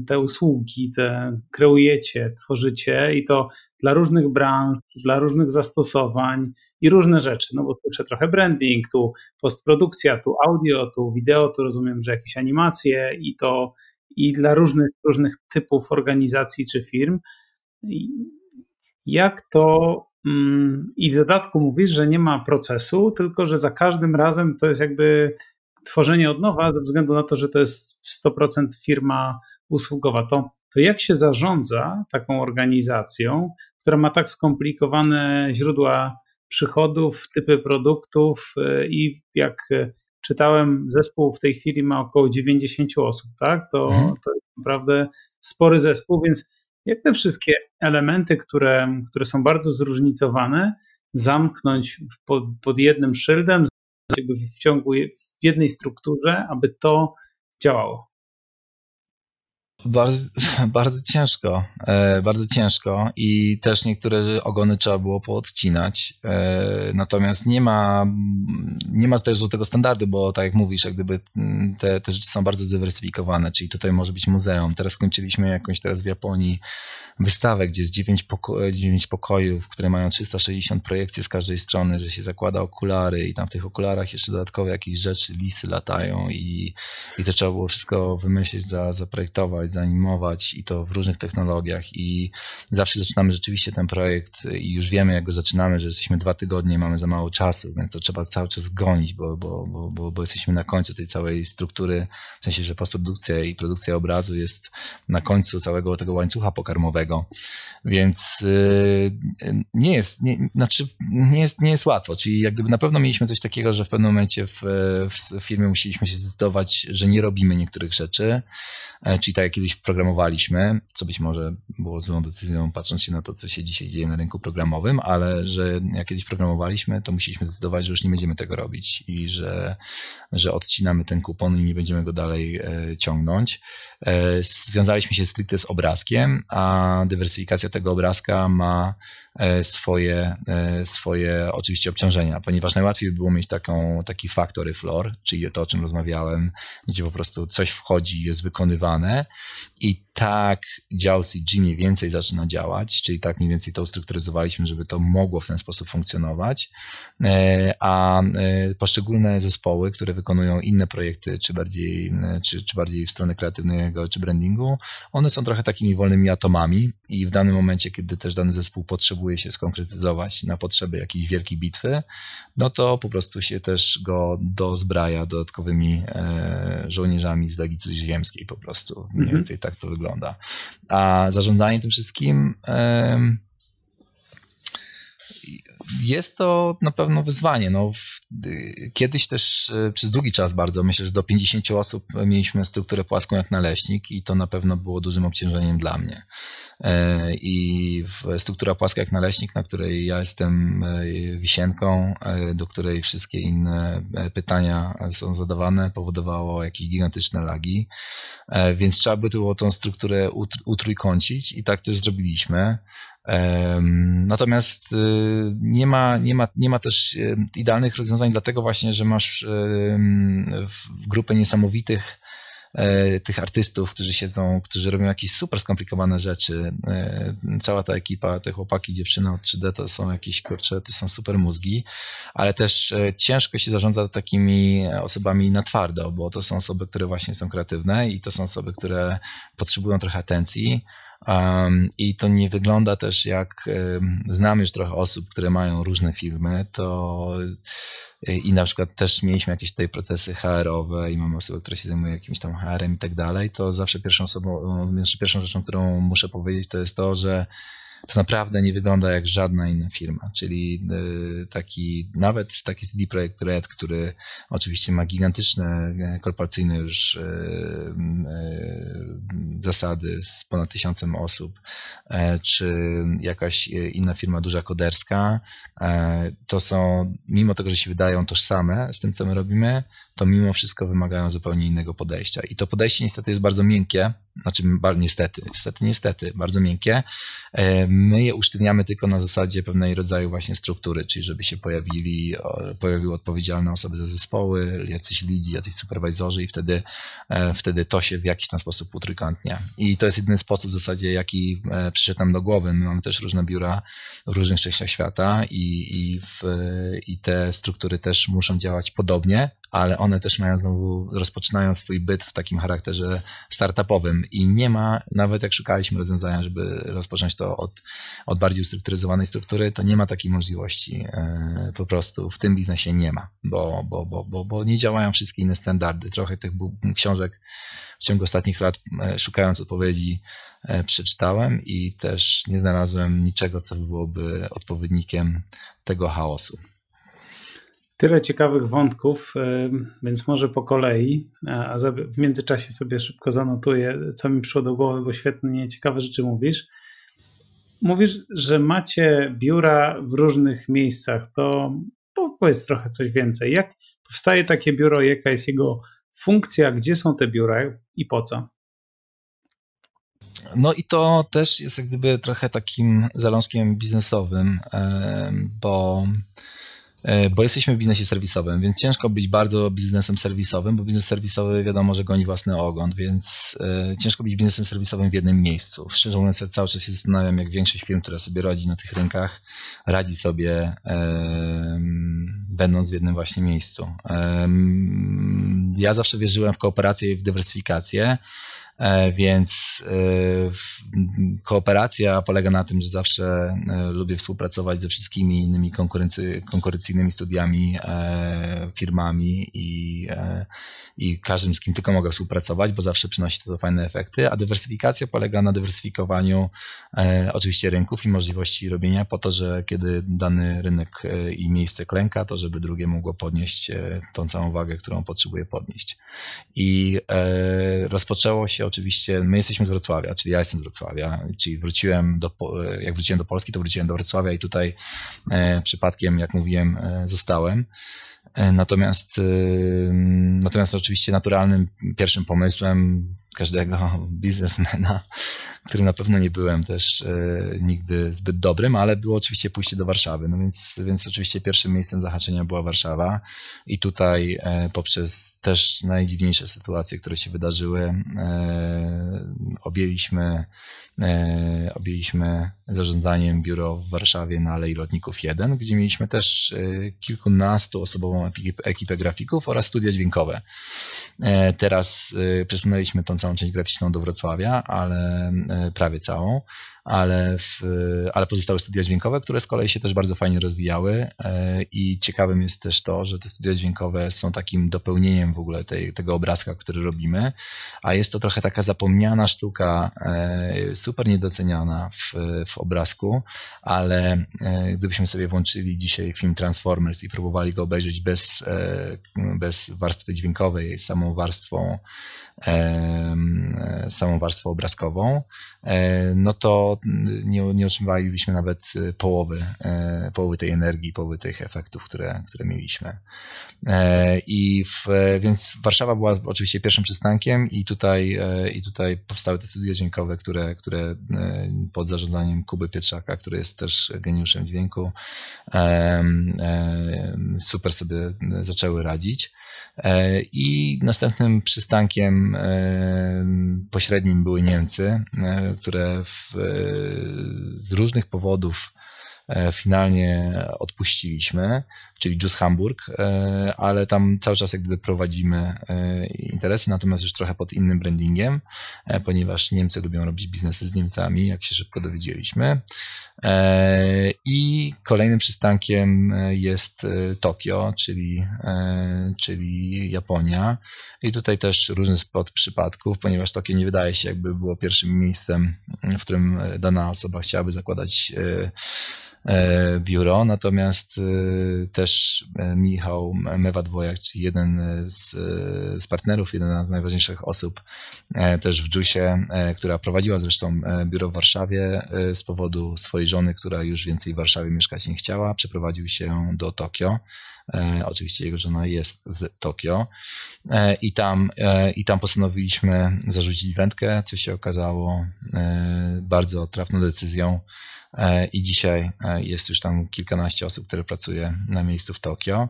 [SPEAKER 2] te usługi, te kreujecie, tworzycie i to dla różnych branż, dla różnych zastosowań i różne rzeczy, no bo tu jeszcze trochę branding, tu postprodukcja, tu audio, tu wideo, tu rozumiem, że jakieś animacje i to i dla różnych, różnych typów organizacji czy firm. Jak to I w dodatku mówisz, że nie ma procesu, tylko że za każdym razem to jest jakby tworzenie od nowa, ze względu na to, że to jest 100% firma usługowa. To, to jak się zarządza taką organizacją, która ma tak skomplikowane źródła przychodów, typy produktów y, i jak czytałem, zespół w tej chwili ma około 90 osób, tak? To, mhm. to jest naprawdę spory zespół, więc jak te wszystkie elementy, które, które są bardzo zróżnicowane, zamknąć pod, pod jednym szyldem, w ciągu w jednej strukturze, aby to działało.
[SPEAKER 1] Bardzo, bardzo ciężko, e, bardzo ciężko i też niektóre ogony trzeba było poodcinać. E, natomiast nie ma, nie ma też złotego standardu, bo tak jak mówisz, jak gdyby mm, te, te rzeczy są bardzo zdywersyfikowane, czyli tutaj może być muzeum. Teraz skończyliśmy jakąś teraz w Japonii wystawę, gdzie jest 9, poko 9 pokojów, które mają 360 projekcji z każdej strony, że się zakłada okulary i tam w tych okularach jeszcze dodatkowe jakieś rzeczy, lisy latają i, i to trzeba było wszystko wymyślić, za, zaprojektować, zanimować i to w różnych technologiach i zawsze zaczynamy rzeczywiście ten projekt i już wiemy jak go zaczynamy, że jesteśmy dwa tygodnie i mamy za mało czasu, więc to trzeba cały czas gonić, bo, bo, bo, bo, bo jesteśmy na końcu tej całej struktury, w sensie, że postprodukcja i produkcja obrazu jest na końcu całego tego łańcucha pokarmowego, więc y, nie jest, nie, znaczy nie jest, nie jest łatwo, czyli jak gdyby na pewno mieliśmy coś takiego, że w pewnym momencie w, w firmie musieliśmy się zdecydować, że nie robimy niektórych rzeczy, e, czyli tak jak kiedyś programowaliśmy, co być może było złą decyzją, patrząc się na to, co się dzisiaj dzieje na rynku programowym, ale że jak kiedyś programowaliśmy, to musieliśmy zdecydować, że już nie będziemy tego robić i że, że odcinamy ten kupon i nie będziemy go dalej e, ciągnąć. E, związaliśmy się stricte z obrazkiem, a dywersyfikacja tego obrazka ma e, swoje, swoje oczywiście obciążenia, ponieważ najłatwiej by było mieć taką, taki factory floor, czyli to, o czym rozmawiałem, gdzie po prostu coś wchodzi, jest wykonywane, I tak dział CG mniej więcej zaczyna działać, czyli tak mniej więcej to ustrukturyzowaliśmy, żeby to mogło w ten sposób funkcjonować, e, a e, poszczególne zespoły, które wykonują inne projekty, czy bardziej, e, czy, czy bardziej w stronę kreatywnego, czy brandingu, one są trochę takimi wolnymi atomami i w danym momencie, kiedy też dany zespół potrzebuje się skonkretyzować na potrzeby jakiejś wielkiej bitwy, no to po prostu się też go dozbraja dodatkowymi żołnierzami z Legii Ziemskiej po prostu. Mhm. Więcej tak to wygląda. A zarządzanie tym wszystkim jest to na pewno wyzwanie. No, kiedyś też e, przez długi czas bardzo, myślę, że do 50 osób mieliśmy strukturę płaską jak naleśnik i to na pewno było dużym obciążeniem dla mnie. E, I struktura płaska jak naleśnik, na której ja jestem e, wisienką, do której wszystkie inne pytania są zadawane, powodowało jakieś gigantyczne lagi, więc trzeba by było tą strukturę utrójkącić i tak też zrobiliśmy. Natomiast y, nie ma, nie, ma, nie ma też y, idealnych rozwiązań, dlatego właśnie, że masz grupę niesamowitych e, tych artystów, którzy siedzą, którzy robią jakieś super skomplikowane rzeczy. E, cała ta ekipa, te chłopaki, dziewczyny od 3D to są jakieś, kurcze, to są super mózgi, ale też e, ciężko się zarządza takimi osobami na twardo, bo to są osoby, które właśnie są kreatywne i to są osoby, które potrzebują trochę atencji, i to nie wygląda też jak znam już trochę osób, które mają różne firmy, to y, i na przykład też mieliśmy jakieś tutaj procesy HR-owe i mamy osoby, które się zajmują jakimś tam HR-em i tak dalej, to zawsze pierwszą osobą, znaczy pierwszą rzeczą, którą muszę powiedzieć, to jest to, że to naprawdę nie wygląda jak żadna inna firma, czyli y, taki, nawet taki CD Projekt Red, który oczywiście ma gigantyczne e, korporacyjne już e, e, zasady z ponad tysiącem osób, czy jakaś inna firma duża koderska, to są, mimo tego, że się wydają tożsame z tym, co my robimy, to mimo wszystko wymagają zupełnie innego podejścia. I to podejście niestety jest bardzo miękkie, znaczy niestety, niestety, niestety, bardzo miękkie. E, my je usztywniamy tylko na zasadzie pewnej rodzaju właśnie struktury, czyli żeby się pojawili, pojawiły odpowiedzialne osoby za zespoły, jacyś lidzi, jacyś superwizorzy i wtedy, e, wtedy to się w jakiś tam sposób utrójkątnia. I to jest jedyny sposób w zasadzie, jaki e, przyszedł nam do głowy. My mamy też różne biura w różnych częściach świata i, i, w, i te struktury też muszą działać podobnie, ale one też mają znowu, rozpoczynają swój byt w takim charakterze startupowym i nie ma, nawet jak szukaliśmy rozwiązania, żeby rozpocząć to od, od bardziej ustrukturyzowanej struktury, to nie ma takiej możliwości. E, po prostu w tym biznesie nie ma, bo, bo, bo, bo, bo nie działają wszystkie inne standardy. Trochę tych książek w ciągu ostatnich lat, e, szukając odpowiedzi, e, przeczytałem i też nie znalazłem niczego, co byłoby odpowiednikiem tego chaosu.
[SPEAKER 2] Tyle ciekawych wątków, więc może po kolei, a w międzyczasie sobie szybko zanotuję, co mi przyszło do głowy, bo świetnie ciekawe rzeczy mówisz. Mówisz, że macie biura w różnych miejscach. To powiedz trochę coś więcej. Jak powstaje takie biuro, jaka jest jego funkcja, gdzie są te biura i po co?
[SPEAKER 1] No i to też jest jak gdyby trochę takim zalążkiem biznesowym, bo E, bo jesteśmy w biznesie serwisowym, więc ciężko być bardzo biznesem serwisowym, bo biznes serwisowy wiadomo, że goni własny ogon, więc e, ciężko być biznesem serwisowym w jednym miejscu. Szczerze mówiąc, ja cały czas się zastanawiam, jak większość firm, która sobie radzi na tych rynkach, radzi sobie e, będąc w jednym właśnie miejscu. ja zawsze wierzyłem w kooperację i w dywersyfikację. E, więc e, kooperacja polega na tym, że zawsze e, lubię współpracować ze wszystkimi innymi konkurencyjnymi studiami, firmami i, i każdym, z kim tylko mogę współpracować, bo zawsze przynosi to fajne efekty, a dywersyfikacja polega na dywersyfikowaniu oczywiście rynków i możliwości robienia po to, że kiedy dany rynek i miejsce klęka, to żeby drugie mogło podnieść tą całą wagę, którą potrzebuje podnieść. I rozpoczęło się oczywiście, my jesteśmy z Wrocławia, czyli ja jestem z Wrocławia, czyli wróciłem do, jak wróciłem do Polski, to wróciłem do Wrocławia i tutaj e, przypadkiem, jak mówiłem, e, zostałem. E, natomiast, natomiast oczywiście naturalnym pierwszym pomysłem każdego biznesmena, który na pewno nie byłem też nigdy zbyt dobrym, ale było oczywiście pójście do Warszawy. No więc, więc oczywiście pierwszym miejscem zahaczenia była Warszawa i tutaj poprzez też najdziwniejsze sytuacje, które się wydarzyły, objęliśmy E, objęliśmy zarządzaniem biuro w Warszawie na Alei Lotników 1, gdzie mieliśmy też e, kilkunastu osobową ekipę grafików oraz studia dźwiękowe. E, teraz przesunęliśmy tą całą część graficzną do Wrocławia, ale prawie całą ale, w, ale pozostały studia dźwiękowe, które z kolei się też bardzo fajnie rozwijały e, i ciekawym jest też to, że te studia dźwiękowe są takim dopełnieniem w ogóle tej, tego obrazka, który robimy, a jest to trochę taka zapomniana sztuka, e, super niedoceniana w, w obrazku, ale e, gdybyśmy sobie włączyli dzisiaj film Transformers i próbowali go obejrzeć bez, bez warstwy dźwiękowej, samą warstwą samą warstwą obrazkową, no to nie, nie otrzymywalibyśmy nawet e, połowy, e, połowy tej energii, połowy tych efektów, które, które mieliśmy. E, I w, więc Warszawa była oczywiście pierwszym przystankiem i tutaj, i tutaj powstały te studia dźwiękowe, które, które pod zarządzaniem Kuby Pietrzaka, który jest też geniuszem dźwięku, super sobie zaczęły radzić. E, I następnym przystankiem e, pośrednim były Niemcy, e, które w, z różnych powodów finalnie odpuściliśmy, czyli Juice Hamburg, ale tam cały czas jak gdyby prowadzimy interesy, natomiast już trochę pod innym brandingiem, ponieważ Niemcy lubią robić biznesy z Niemcami, jak się szybko dowiedzieliśmy. E, I kolejnym przystankiem e, jest e, Tokio, czyli, czyli Japonia. I tutaj też różny spot przypadków, ponieważ Tokio nie wydaje się jakby było pierwszym miejscem, w którym dana osoba chciałaby zakładać E, biuro, natomiast e, też e, Michał Mewa-Dwojak, czyli jeden z, z partnerów, jedna z najważniejszych osób też w JUSie, która prowadziła zresztą biuro w Warszawie z powodu swojej żony, która już więcej w Warszawie mieszkać nie chciała, przeprowadził się do Tokio. Oczywiście jego żona jest z Tokio i tam, i tam postanowiliśmy zarzucić wędkę, co się okazało bardzo trafną decyzją. E, i dzisiaj e, jest już tam kilkanaście osób, które pracuje na miejscu w Tokio.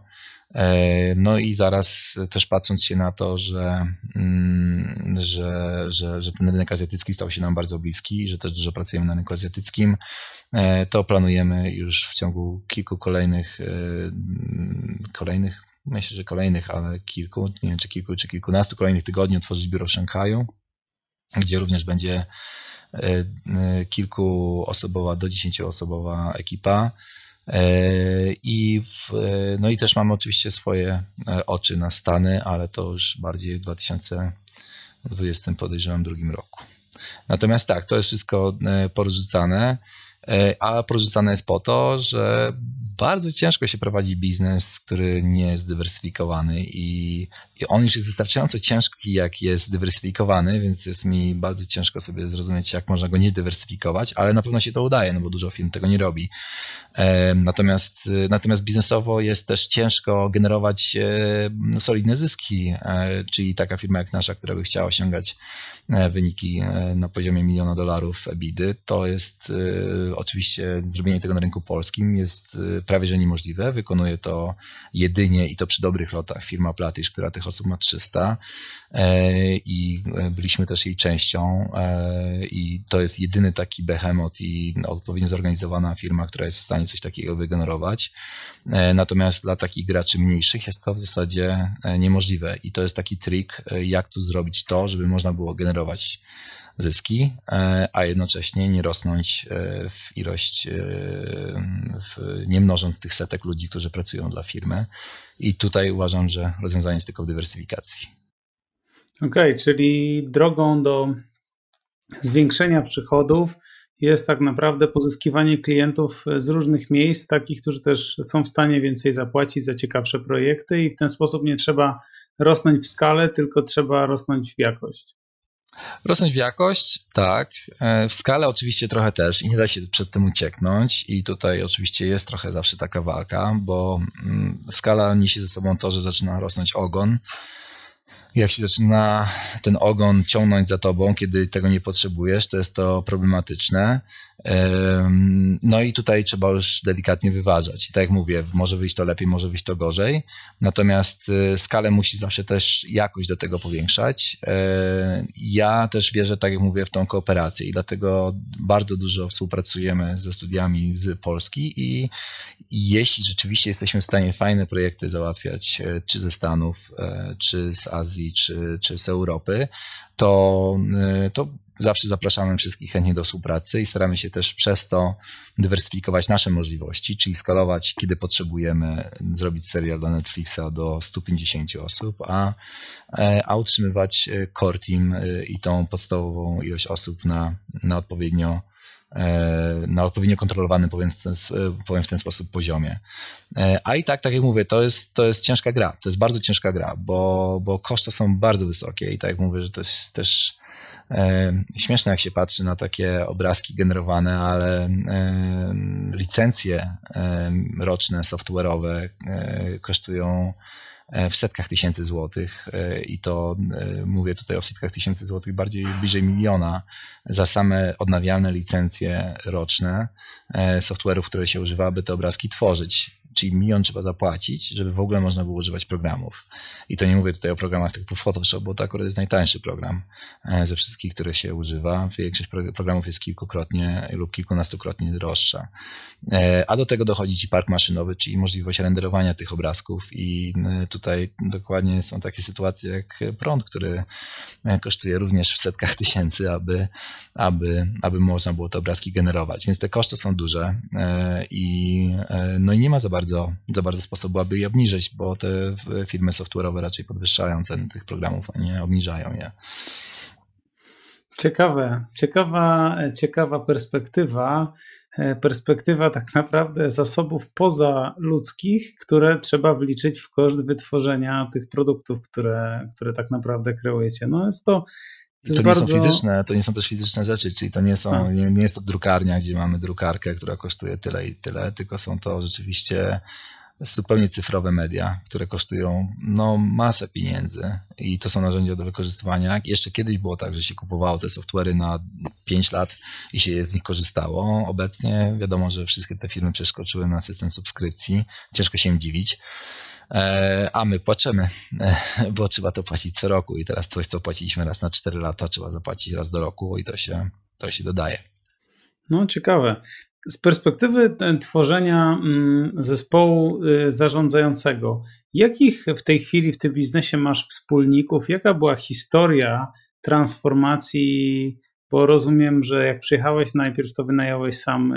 [SPEAKER 1] E, no i zaraz też patrząc się na to, że, mm, że, że, że ten rynek azjatycki stał się nam bardzo bliski, że też dużo pracujemy na rynku azjatyckim, to planujemy już w ciągu kilku kolejnych, kolejnych myślę, że kolejnych, ale kilku, nie wiem czy kilku, czy kilkunastu kolejnych tygodni otworzyć biuro w Szanghaju, gdzie również będzie kilkuosobowa do dziesięcioosobowa ekipa. E, I, w, no i też mamy oczywiście swoje oczy na Stany, ale to już bardziej w 2020 podejrzewam drugim roku. Natomiast tak, to jest wszystko porzucane, a porzucane jest po to, że bardzo ciężko się prowadzi biznes, który nie jest dywersyfikowany i, i on już jest wystarczająco ciężki, jak jest dywersyfikowany, więc jest mi bardzo ciężko sobie zrozumieć, jak można go nie dywersyfikować, ale na pewno się to udaje, no bo dużo firm tego nie robi. Natomiast, natomiast biznesowo jest też ciężko generować solidne zyski, e, czyli taka firma jak nasza, która by chciała osiągać e, wyniki e, na poziomie miliona dolarów EBIDY, to jest oczywiście zrobienie tego na rynku polskim jest prawie że niemożliwe. Wykonuje to jedynie i to przy dobrych lotach firma Platysz, która tych osób ma 300 e, i byliśmy też jej częścią e, i to jest jedyny taki behemoth i odpowiednio zorganizowana firma, która jest w stanie coś takiego wygenerować. E, natomiast dla takich graczy mniejszych jest to w zasadzie niemożliwe i to jest taki trik, jak tu zrobić to, żeby można było generować zyski, e, a jednocześnie nie rosnąć e, w ilość, e, w, nie mnożąc tych setek ludzi, którzy pracują dla firmy. I tutaj uważam, że rozwiązanie jest tylko w dywersyfikacji.
[SPEAKER 2] Okej, okay, czyli drogą do zwiększenia przychodów jest tak naprawdę pozyskiwanie klientów z różnych miejsc, takich, którzy też są w stanie więcej zapłacić za ciekawsze projekty, i w ten sposób nie trzeba rosnąć w skalę, tylko trzeba rosnąć w jakość.
[SPEAKER 1] Rosnąć w jakość, tak. E, w skalę oczywiście trochę też i nie da się przed tym ucieknąć. I tutaj oczywiście jest trochę zawsze taka walka, bo mm, skala niesie ze sobą to, że zaczyna rosnąć ogon jak się zaczyna ten ogon ciągnąć za tobą, kiedy tego nie potrzebujesz, to jest to problematyczne. No i tutaj trzeba już delikatnie wyważać. I tak jak mówię, może wyjść to lepiej, może wyjść to gorzej. Natomiast y, skalę musi zawsze też jakość do tego powiększać. E, ja też wierzę, tak jak mówię, w tą kooperację i dlatego bardzo dużo współpracujemy ze studiami z Polski i jeśli rzeczywiście jesteśmy w stanie fajne projekty załatwiać, e, czy ze Stanów, e, czy z Azji, czy, czy z Europy, to, to Zawsze zapraszamy wszystkich chętnie do współpracy i staramy się też przez to dywersyfikować nasze możliwości, czyli skalować, kiedy potrzebujemy zrobić serial dla Netflixa do 150 osób, a, e, a utrzymywać e, core team e, i tą podstawową ilość osób na, na odpowiednio na odpowiednio kontrolowanym, powiem, powiem w ten sposób, poziomie. A i tak, tak jak mówię, to jest, to jest ciężka gra. To jest bardzo ciężka gra, bo, bo koszty są bardzo wysokie i tak jak mówię, że to jest też E, śmieszne, jak się patrzy na takie obrazki generowane, ale e, licencje e, roczne, software'owe kosztują w setkach tysięcy złotych i to mówię tutaj o setkach tysięcy złotych, bardziej bliżej miliona za same odnawialne licencje roczne software'ów, które się używa, aby te obrazki tworzyć czyli milion trzeba zapłacić, żeby w ogóle można było używać programów. I to nie mówię tutaj o programach typu Photoshop, bo to akurat jest najtańszy program e, ze wszystkich, które się używa. Większość programów jest kilkukrotnie lub kilkunastokrotnie droższa. E, a do tego dochodzi ci park maszynowy, czyli możliwość renderowania tych obrazków i e, tutaj dokładnie są takie sytuacje jak prąd, który kosztuje również w setkach tysięcy, aby, aby, aby można było te obrazki generować. Więc te koszty są duże i, no i nie ma za bardzo bardzo, za bardzo sposobu, aby je obniżyć, bo te firmy software'owe raczej podwyższają ceny tych programów, a nie obniżają je.
[SPEAKER 2] Ciekawe, ciekawa, ciekawa perspektywa. E, perspektywa tak naprawdę zasobów pozaludzkich, które trzeba wliczyć w koszt wytworzenia tych produktów, które, które tak naprawdę kreujecie. No jest to
[SPEAKER 1] to, to nie bardzo... są fizyczne, to nie są też fizyczne rzeczy, czyli to nie są, tak. nie, nie, jest to drukarnia, gdzie mamy drukarkę, która kosztuje tyle i tyle, tylko są to rzeczywiście zupełnie cyfrowe media, które kosztują no, masę pieniędzy i to są narzędzia do wykorzystywania. Jeszcze kiedyś było tak, że się kupowało te software'y na 5 lat i się z nich korzystało. Obecnie wiadomo, że wszystkie te firmy przeskoczyły na system subskrypcji. Ciężko się im dziwić. E, a my płaczemy, e, bo trzeba to płacić co roku i teraz coś, co płaciliśmy raz na 4 lata, trzeba zapłacić raz do roku i to się, to się dodaje.
[SPEAKER 2] No, ciekawe. Z perspektywy tworzenia mm, zespołu y, zarządzającego, jakich w tej chwili w tym biznesie masz wspólników? Jaka była historia transformacji? Bo rozumiem, że jak przyjechałeś, najpierw to wynająłeś sam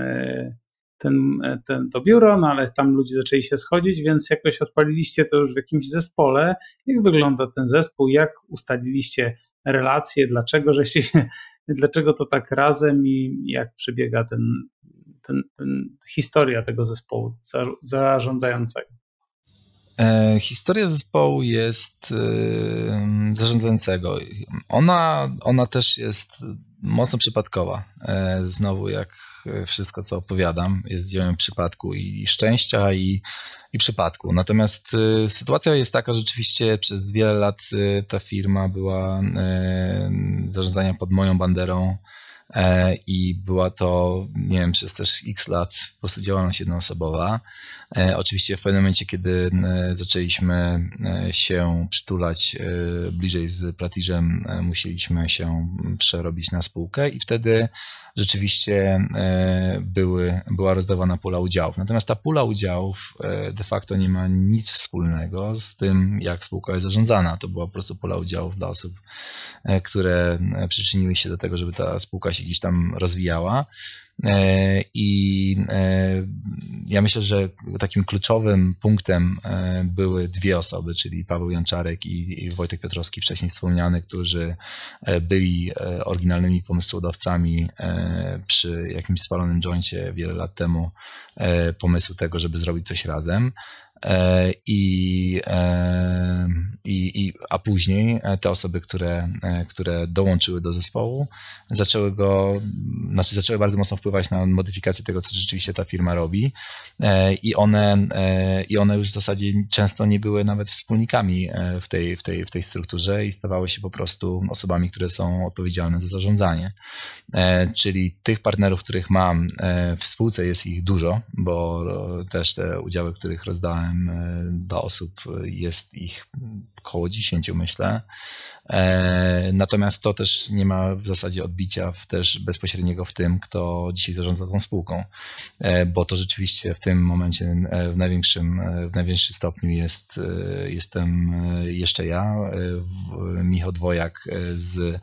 [SPEAKER 2] ten, ten, to biuro, no ale tam ludzie zaczęli się schodzić, więc jakoś odpaliliście to już w jakimś zespole. Jak wygląda ten zespół? Jak ustaliliście relacje? Dlaczego, że się, dlaczego to tak razem i jak przebiega ten, ten, ten historia tego zespołu zarządzającego?
[SPEAKER 1] E, historia zespołu jest e, zarządzającego. Ona, ona też jest mocno przypadkowa. E, znowu, jak wszystko, co opowiadam, jest dziełem przypadku i szczęścia, i, i przypadku. Natomiast sytuacja jest taka, że rzeczywiście przez wiele lat ta firma była zarządzania pod moją banderą E, i była to, nie wiem, przez też x lat po prostu działalność jednoosobowa. E, oczywiście w pewnym momencie, kiedy e, zaczęliśmy się przytulać bliżej z Platiżem, musieliśmy się przerobić na spółkę i wtedy rzeczywiście były, była rozdawana pula udziałów. Natomiast ta pula udziałów de facto nie ma nic wspólnego z tym, jak spółka jest zarządzana. To była po prostu pula udziałów dla osób, które przyczyniły się do tego, żeby ta spółka się gdzieś tam rozwijała. E, I e, ja myślę, że takim kluczowym punktem e, były dwie osoby, czyli Paweł Janczarek i Wojtek Piotrowski, wcześniej wspomniany, którzy byli oryginalnymi pomysłodawcami przy jakimś spalonym joincie wiele lat temu pomysłu tego, żeby zrobić coś razem. E, I, e, i, i, a później te osoby, które, które dołączyły do zespołu, zaczęły go, znaczy zaczęły bardzo mocno wpływać na modyfikację tego, co rzeczywiście ta firma robi. I one, i one już w zasadzie często nie były nawet wspólnikami w tej, w tej, w tej strukturze i stawały się po prostu osobami, które są odpowiedzialne za zarządzanie. Czyli tych partnerów, których mam w spółce, jest ich dużo, bo też te udziały, których rozdałem e, do osób, jest ich około 10, myślę. E, natomiast to też nie ma w zasadzie odbicia w też bezpośredniego w tym, kto dzisiaj zarządza tą spółką, e, bo to rzeczywiście w tym momencie w największym, w największym stopniu jest, jestem jeszcze ja, Michał Dwojak z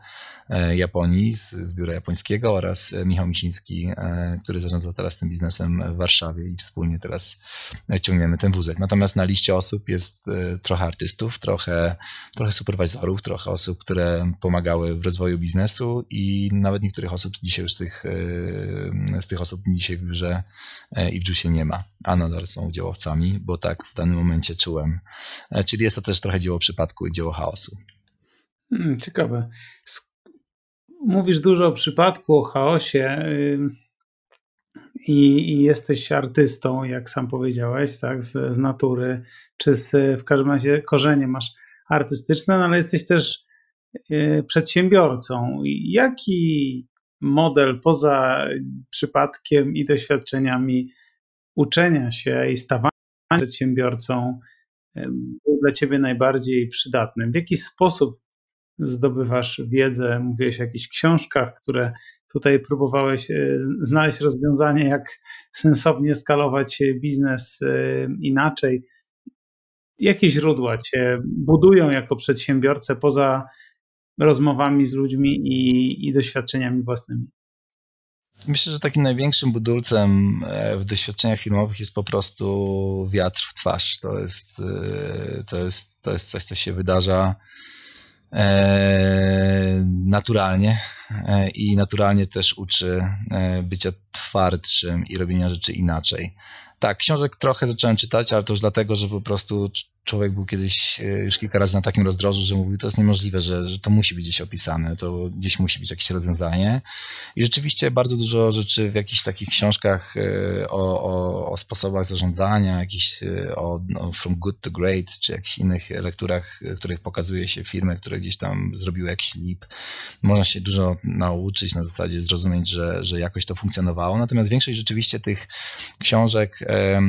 [SPEAKER 1] E, Japonii, z, z biura japońskiego oraz Michał Misiński, e, który zarządza teraz tym biznesem w Warszawie i wspólnie teraz ciągniemy ten wózek. Natomiast na liście osób jest e, trochę artystów, trochę, trochę superwizorów, trochę osób, które pomagały w rozwoju biznesu i nawet niektórych osób dzisiaj już z tych, z tych osób dzisiaj w biurze i w JUSie nie ma, a nadal są udziałowcami, bo tak w danym momencie czułem. Czyli jest to też trochę dzieło przypadku i dzieło chaosu.
[SPEAKER 2] Hmm, ciekawe mówisz dużo o przypadku, o chaosie i, i, jesteś artystą, jak sam powiedziałeś, tak, z, z natury, czy z, w każdym razie korzenie masz artystyczne, no ale jesteś też przedsiębiorcą. Jaki model poza przypadkiem i doświadczeniami uczenia się i stawania przedsiębiorcą był dla ciebie najbardziej przydatny? W jaki sposób zdobywasz wiedzę, mówiłeś o jakichś książkach, które tutaj próbowałeś e, znaleźć rozwiązanie, jak sensownie skalować biznes e, inaczej. Jakie źródła cię budują jako przedsiębiorcę poza rozmowami z ludźmi i, i doświadczeniami własnymi?
[SPEAKER 1] Myślę, że takim największym budulcem e, w doświadczeniach filmowych jest po prostu wiatr w twarz. To jest, to jest, to jest coś, co się wydarza E, naturalnie e, i naturalnie też uczy e, bycia twardszym i robienia rzeczy inaczej. Tak, książek trochę zacząłem czytać, ale to już dlatego, że po prostu człowiek był kiedyś e, już kilka razy na takim rozdrożu, że mówił, to jest niemożliwe, że, że to musi być gdzieś opisane, to gdzieś musi być jakieś rozwiązanie. I rzeczywiście bardzo dużo rzeczy w jakichś takich książkach e, o, o, o sposobach zarządzania, jakichś e, o, o, From Good to Great, czy jakichś innych lekturach, w których pokazuje się firmy, które gdzieś tam zrobiły jakiś leap. Można się dużo nauczyć na zasadzie zrozumieć, że, że jakoś to funkcjonowało. Natomiast większość rzeczywiście tych książek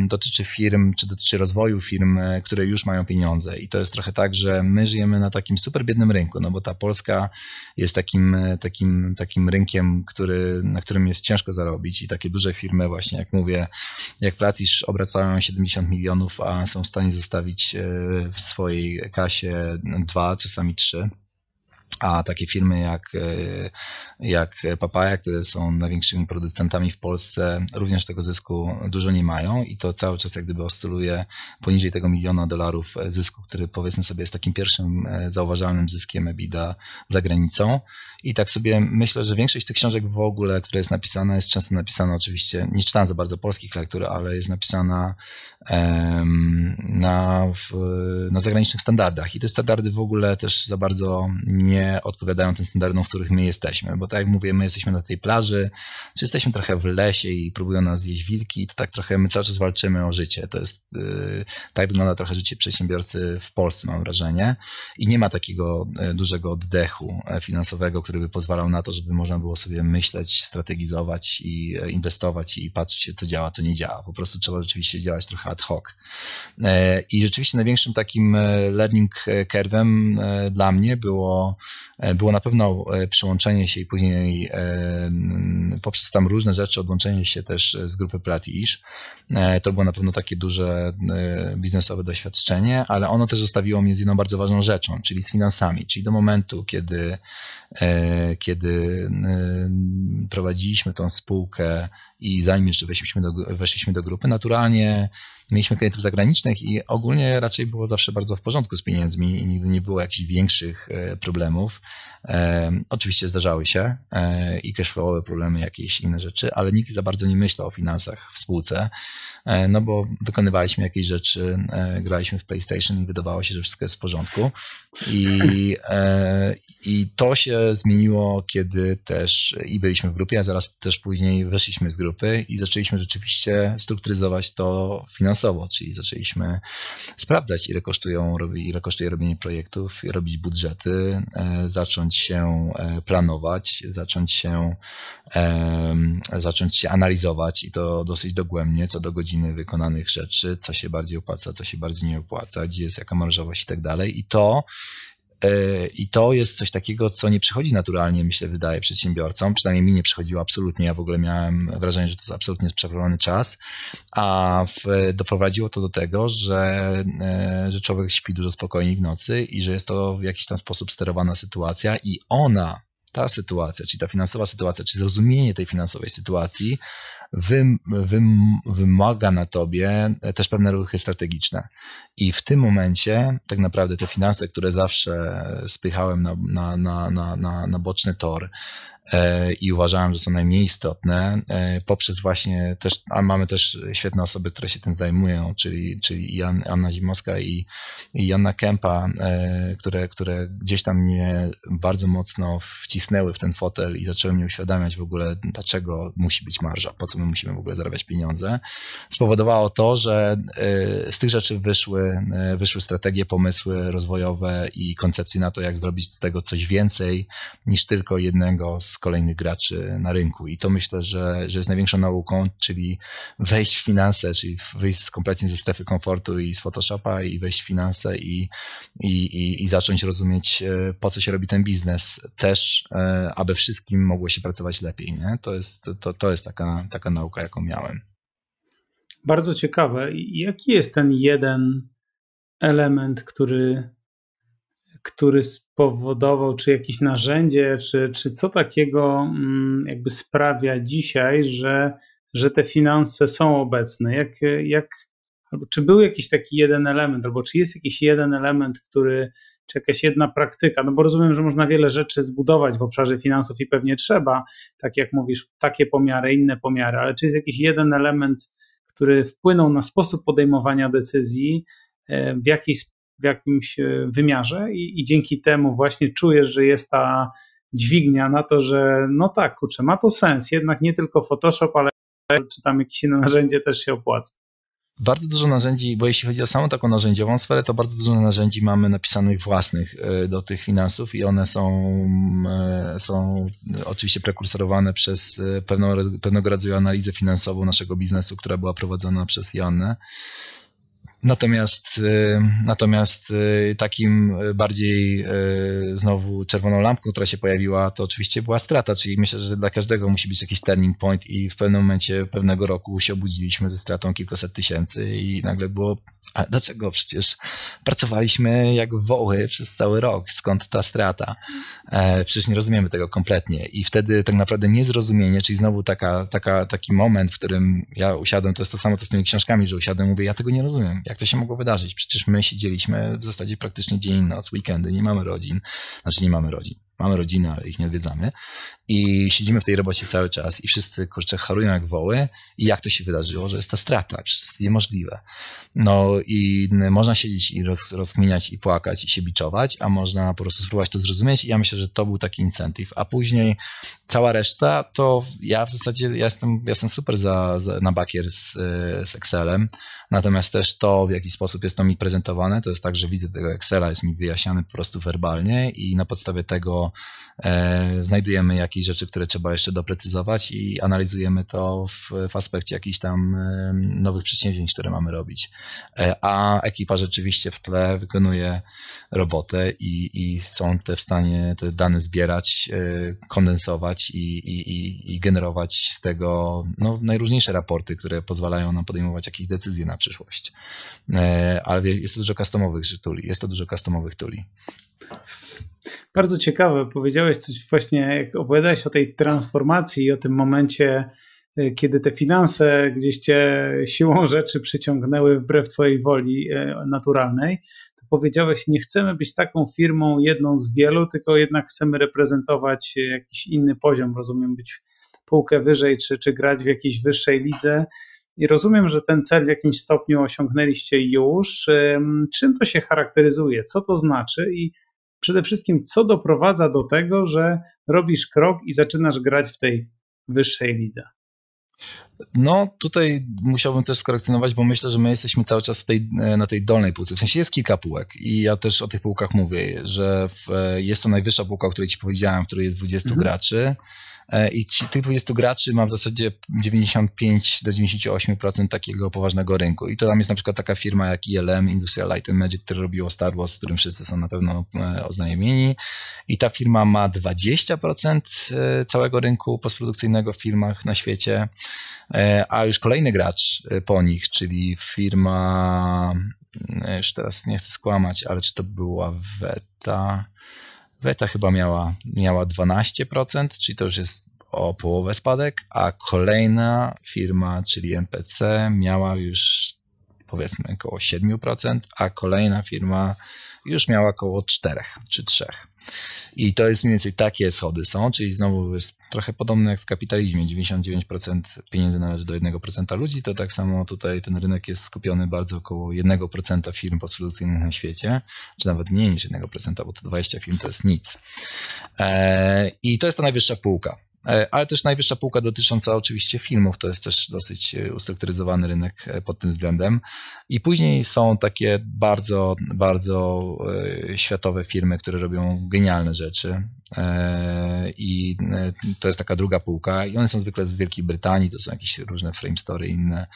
[SPEAKER 1] dotyczy firm, czy dotyczy rozwoju firm, które już mają pieniądze. I to jest trochę tak, że my żyjemy na takim super biednym rynku, no bo ta Polska jest takim, takim, takim rynkiem, który, na którym jest ciężko zarobić i takie duże firmy właśnie, jak mówię, jak Platisz obracają 70 milionów, a są w stanie zostawić e, w swojej kasie dwa, czasami trzy a takie firmy jak, e, jak Papaya, które są największymi producentami w Polsce, również tego zysku dużo nie mają i to cały czas jak gdyby oscyluje poniżej tego miliona dolarów zysku, który powiedzmy sobie jest takim pierwszym e, zauważalnym zyskiem EBITDA za granicą. I tak sobie myślę, że większość tych książek w ogóle, która jest napisana, jest często napisana oczywiście, nie czytałem za bardzo polskich lektur, ale jest napisana na, na zagranicznych standardach. I te standardy w ogóle też za bardzo nie odpowiadają tym standardom, w których my jesteśmy. Bo tak jak mówię, my jesteśmy na tej plaży, czy jesteśmy trochę w lesie i próbują nas zjeść wilki, to tak trochę my cały czas walczymy o życie. To jest, y, tak wygląda trochę życie przedsiębiorcy w Polsce, mam wrażenie. I nie ma takiego e, dużego oddechu e, finansowego, który by pozwalał na to, żeby można było sobie myśleć, strategizować i e, inwestować i patrzeć, co działa, co nie działa. Po prostu trzeba rzeczywiście działać trochę ad hoc. E, I rzeczywiście największym takim e, learning curve'em dla mnie było, było na pewno przyłączenie się i później poprzez tam różne rzeczy, odłączenie się też z grupy Platish. To było na pewno takie duże biznesowe doświadczenie, ale ono też zostawiło mnie z jedną bardzo ważną rzeczą, czyli z finansami, czyli do momentu, kiedy kiedy prowadziliśmy tą spółkę i zanim jeszcze weszliśmy do, weszliśmy do grupy, naturalnie mieliśmy klientów zagranicznych i ogólnie raczej było zawsze bardzo w porządku z pieniędzmi i nigdy nie było jakichś większych problemów. Oczywiście zdarzały się i cashflowowe problemy, jakieś inne rzeczy, ale nikt za bardzo nie myślał o finansach w spółce, no bo wykonywaliśmy jakieś rzeczy, graliśmy w PlayStation i wydawało się, że wszystko jest w porządku. I, i to się zmieniło, kiedy też i byliśmy w grupie, a zaraz też później weszliśmy z grupy i zaczęliśmy rzeczywiście strukturyzować to finansowo, czyli zaczęliśmy sprawdzać, ile, kosztują, ile kosztuje robienie projektów, robić budżety, e, zacząć się e, planować, zacząć się, zacząć się analizować i to dosyć dogłębnie, co do godziny wykonanych rzeczy, co się bardziej opłaca, co się bardziej nie opłaca, gdzie jest jaka marżowość i tak dalej. I to E, I to jest coś takiego, co nie przychodzi naturalnie, myślę, wydaje przedsiębiorcom. Przynajmniej mi nie przychodziło absolutnie. Ja w ogóle miałem wrażenie, że to jest absolutnie sprzeprawowany czas, a w, doprowadziło to do tego, że, e, że człowiek śpi dużo spokojniej w nocy i że jest to w jakiś tam sposób sterowana sytuacja i ona ta sytuacja, czyli ta finansowa sytuacja, czy zrozumienie tej finansowej sytuacji wym, wym, wymaga na tobie też pewne ruchy strategiczne. I w tym momencie tak naprawdę te finanse, które zawsze spychałem na, na, na, na, na boczny tor, i uważałem, że są najmniej istotne, e, poprzez właśnie też, a mamy też świetne osoby, które się tym zajmują, czyli, czyli Jan, Anna Zimowska i, i Janna Kępa, e, które, które gdzieś tam mnie bardzo mocno wcisnęły w ten fotel i zaczęły mnie uświadamiać w ogóle, dlaczego musi być marża, po co my musimy w ogóle zarabiać pieniądze, spowodowało to, że z tych rzeczy wyszły, wyszły strategie, pomysły rozwojowe i koncepcje na to, jak zrobić z tego coś więcej niż tylko jednego z kolejnych graczy na rynku. I to myślę, że, że jest największą nauką, czyli wejść w finanse, czyli wyjść kompletnie ze strefy komfortu i z Photoshopa i wejść w finanse i, i, i, i zacząć rozumieć, e, po co się robi ten biznes. Też, e, aby wszystkim mogło się pracować lepiej. Nie? To jest, to, to jest taka, taka nauka, jaką miałem.
[SPEAKER 2] Bardzo ciekawe. Jaki jest ten jeden element, który który spowodował, czy jakieś narzędzie, czy, czy co takiego mm, jakby sprawia dzisiaj, że, że te finanse są obecne? Jak, jak, albo czy był jakiś taki jeden element, albo czy jest jakiś jeden element, który, czy jakaś jedna praktyka? No bo rozumiem, że można wiele rzeczy zbudować w obszarze finansów i pewnie trzeba, tak jak mówisz, takie pomiary, inne pomiary, ale czy jest jakiś jeden element, który wpłynął na sposób podejmowania decyzji, e, w jakiś w jakimś e, wymiarze i, i dzięki temu właśnie czujesz, że jest ta dźwignia na to, że no tak, kurczę, ma to sens, jednak nie tylko Photoshop, ale czy tam jakieś inne narzędzie też się opłaca.
[SPEAKER 1] Bardzo dużo narzędzi, bo jeśli chodzi o samą taką narzędziową sferę, to bardzo dużo narzędzi mamy napisanych własnych e, do tych finansów i one są, e, są oczywiście prekursorowane przez pewną, pewnego rodzaju analizę finansową naszego biznesu, która była prowadzona przez Joannę. Natomiast, y, natomiast y, takim bardziej y, znowu czerwoną lampką, która się pojawiła, to oczywiście była strata, czyli myślę, że dla każdego musi być jakiś turning point i w pewnym momencie pewnego roku się obudziliśmy ze stratą kilkuset tysięcy i nagle było ale dlaczego? Przecież pracowaliśmy jak woły przez cały rok. Skąd ta strata? E, przecież nie rozumiemy tego kompletnie. I wtedy tak naprawdę niezrozumienie, czyli znowu taka, taka, taki moment, w którym ja usiadłem, to jest to samo co z tymi książkami, że usiadłem i mówię, ja tego nie rozumiem. Jak to się mogło wydarzyć? Przecież my siedzieliśmy w zasadzie praktycznie dzień i noc, weekendy, nie mamy rodzin. Znaczy nie mamy rodzin mamy rodzinę, ale ich nie odwiedzamy. I siedzimy w tej robocie cały czas i wszyscy kurczę harują jak woły. I jak to się wydarzyło, że jest ta strata, przecież jest niemożliwe. No i można siedzieć i roz, rozkminiać i płakać i się biczować, a można po prostu spróbować to zrozumieć. I ja myślę, że to był taki incentyw, a później cała reszta to ja w zasadzie ja jestem, ja jestem super za, za, na bakier z, z Excelem, natomiast też to w jaki sposób jest to mi prezentowane, to jest tak, że widzę tego Excela, jest mi wyjaśniany po prostu werbalnie i na podstawie tego e, znajdujemy jakieś rzeczy, które trzeba jeszcze doprecyzować i analizujemy to w, w aspekcie jakichś tam e, nowych przedsięwzięć, które mamy robić. E, a ekipa rzeczywiście w tle wykonuje robotę i, i są te w stanie te dane zbierać, kondensować i, i, i generować z tego no, najróżniejsze raporty, które pozwalają nam podejmować jakieś decyzje na przyszłość. Ale jest to dużo customowych tuli, jest to dużo customowych tuli.
[SPEAKER 2] Bardzo ciekawe, powiedziałeś coś właśnie, jak opowiadałeś o tej transformacji i o tym momencie e, kiedy te finanse gdzieś cię siłą rzeczy przyciągnęły wbrew twojej woli naturalnej, to powiedziałeś, nie chcemy być taką firmą jedną z wielu, tylko jednak chcemy reprezentować jakiś inny poziom, rozumiem, być półkę wyżej, czy, czy grać w jakiejś wyższej lidze. I rozumiem, że ten cel w jakimś stopniu osiągnęliście już. Czym to się charakteryzuje? Co to znaczy? I przede wszystkim, co doprowadza do tego, że robisz krok i zaczynasz grać w tej wyższej lidze?
[SPEAKER 1] No, tutaj musiałbym też skorekcjonować, bo myślę, że my jesteśmy cały czas tej, na tej dolnej półce. W sensie jest kilka półek i ja też o tych półkach mówię, że w, jest to najwyższa półka, o której Ci powiedziałem, w której jest 20 mhm. graczy. E, i ci, tych 20 graczy ma w zasadzie 95 do 98% takiego poważnego rynku. I to tam jest na przykład taka firma jak ILM, Industrial Light and Magic, która robiło Star Wars, z którym wszyscy są na pewno e, oznajomieni. I ta firma ma 20% e, całego rynku postprodukcyjnego w firmach na świecie. A już kolejny gracz po nich, czyli firma, już teraz nie chcę skłamać, ale czy to była Weta? Weta chyba miała, miała 12%, czyli to już jest o połowę spadek, a kolejna firma, czyli NPC, miała już powiedzmy około 7%, a kolejna firma już miała około 4 czy 3. I to jest mniej więcej takie schody są, czyli znowu jest trochę podobne jak w kapitalizmie. 99% pieniędzy należy do 1% ludzi, to tak samo tutaj ten rynek jest skupiony bardzo około 1% firm postprodukcyjnych na świecie, czy nawet mniej niż 1%, bo to 20 firm to jest nic. E, I to jest ta najwyższa półka. E, ale też najwyższa półka dotycząca oczywiście filmów, to jest też dosyć e, ustrukturyzowany rynek e, pod tym względem. I później są takie bardzo, bardzo światowe firmy, które robią genialne rzeczy. I to jest taka druga półka, i one są zwykle z Wielkiej Brytanii, to są jakieś różne frame story inne,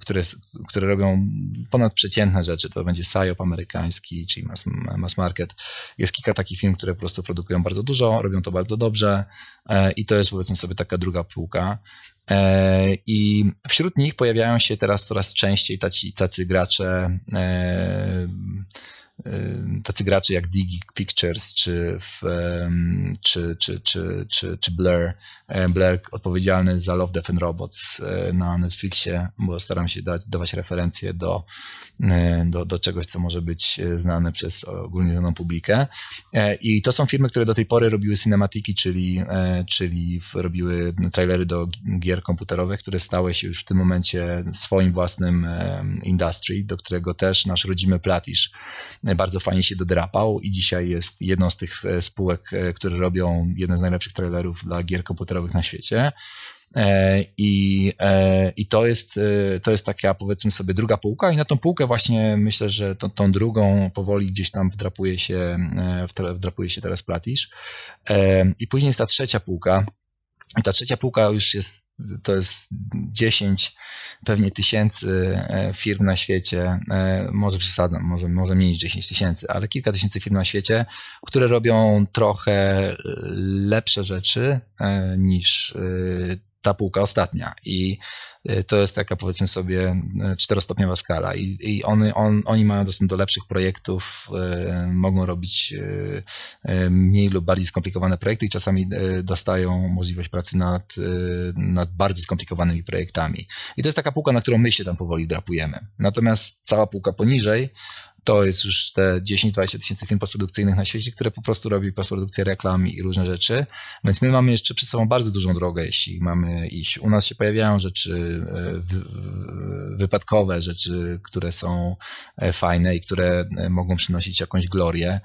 [SPEAKER 1] które, które robią ponadprzeciętne rzeczy. To będzie SIOP amerykański, czyli mass, mass market. Jest kilka takich firm, które po prostu produkują bardzo dużo, robią to bardzo dobrze E, i to jest powiedzmy sobie taka druga półka. E, I wśród nich pojawiają się teraz coraz częściej tacy, tacy gracze, e, tacy gracze jak Digi Pictures czy, w, czy, czy, czy, czy, czy Blur. Blur odpowiedzialny za Love, Death and Robots na Netflixie, bo staram się dać, dawać referencje do, do, do czegoś, co może być znane przez ogólnie znaną publikę. I to są firmy, które do tej pory robiły cinematiki, czyli, czyli robiły trailery do gier komputerowych, które stały się już w tym momencie swoim własnym industry, do którego też nasz rodzimy Platisz bardzo fajnie się dodrapał i dzisiaj jest jedną z tych e, spółek, e, które robią jeden z najlepszych trailerów dla gier komputerowych na świecie. E, I, i to, jest, to jest taka, powiedzmy sobie, druga półka, i na tą półkę właśnie myślę, że tą, tą drugą powoli gdzieś tam wdrapuje się, wdrapuje się teraz Platisz. I później jest ta trzecia półka, i ta trzecia półka już jest, to jest 10 pewnie tysięcy e, firm na świecie, e, może przesadzam, może, może mniej niż 10 tysięcy, ale kilka tysięcy firm na świecie, które robią trochę lepsze rzeczy e, niż ta półka ostatnia i y, to jest taka powiedzmy sobie y, czterostopniowa skala i, i one, on, oni mają dostęp do lepszych projektów, y, mogą robić mniej lub bardziej skomplikowane projekty i czasami dostają możliwość pracy nad, nad bardzo skomplikowanymi projektami. I to jest taka półka, na którą my się tam powoli drapujemy. Natomiast cała półka poniżej to jest już te 10-20 tysięcy film postprodukcyjnych na świecie, które po prostu robi postprodukcję reklam i różne rzeczy. Więc my mamy jeszcze przed sobą bardzo dużą drogę, jeśli mamy iść. U nas się pojawiają rzeczy e, wypadkowe, rzeczy, które są e, fajne i które e, mogą przynosić jakąś glorię,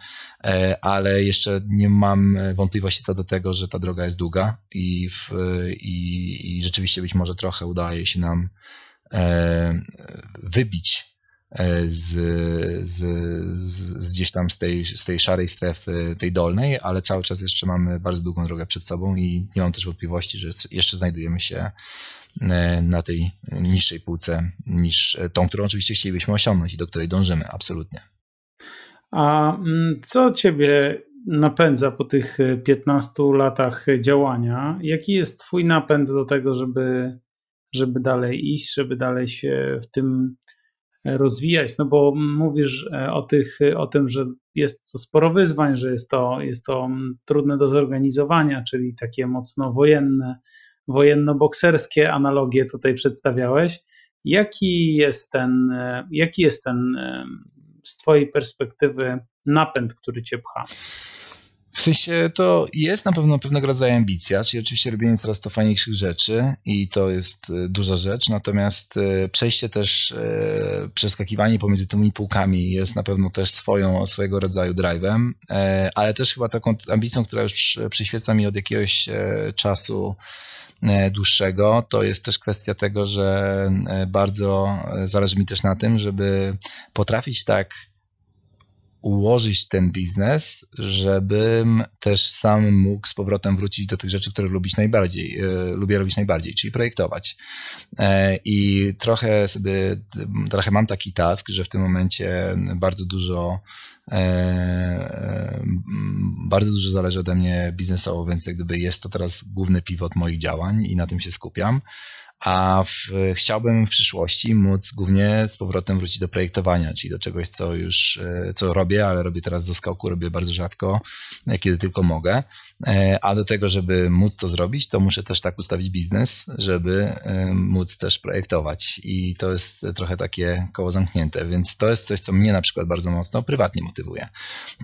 [SPEAKER 1] ale jeszcze nie mam wątpliwości co do tego, że ta droga jest długa i, w, i, i rzeczywiście być może trochę udaje się nam wybić z, z, z, gdzieś tam z tej, z tej szarej strefy, tej dolnej, ale cały czas jeszcze mamy bardzo długą drogę przed sobą i nie mam też wątpliwości, że jeszcze znajdujemy się e, na tej niższej półce niż tą, którą oczywiście chcielibyśmy osiągnąć i do której dążymy, absolutnie.
[SPEAKER 2] A mm, co Ciebie napędza po tych 15 latach działania? Jaki jest Twój napęd do tego, żeby, żeby dalej iść, żeby dalej się w tym rozwijać, no bo mówisz e, o, tych, o tym, że jest to sporo wyzwań, że jest to, jest to trudne do zorganizowania, czyli takie mocno wojenne wojenno-bokserskie analogie tutaj przedstawiałeś. Jaki jest ten, jaki jest ten z Twojej perspektywy napęd, który Cię pcha?
[SPEAKER 1] W sensie to jest na pewno pewnego rodzaju ambicja, czyli oczywiście robienie coraz to fajniejszych rzeczy i to jest e, duża rzecz, natomiast e, przejście też, e, przeskakiwanie pomiędzy tymi półkami jest na pewno też swoją, swojego rodzaju drive'em, ale też chyba taką ambicją, która już przyświeca mi od jakiegoś czasu dłuższego, to jest też kwestia tego, że bardzo zależy mi też na tym, żeby potrafić tak ułożyć ten biznes, żebym też sam mógł z powrotem wrócić do tych rzeczy, które lubić najbardziej, e, lubię robić najbardziej, czyli projektować. E, I trochę sobie, trochę mam taki task, że w tym momencie bardzo dużo e, bardzo dużo zależy ode mnie biznesowo, więc jak gdyby jest to teraz główny pivot moich działań i na tym się skupiam a w, chciałbym w przyszłości móc głównie z powrotem wrócić do projektowania, czyli do czegoś, co już e, co robię, ale robię teraz do skałku, robię bardzo rzadko, e, kiedy tylko mogę. E, a do tego, żeby móc to zrobić, to muszę też tak ustawić biznes, żeby móc też projektować. I to jest trochę takie koło zamknięte, więc to jest coś, co mnie na przykład bardzo mocno prywatnie motywuje.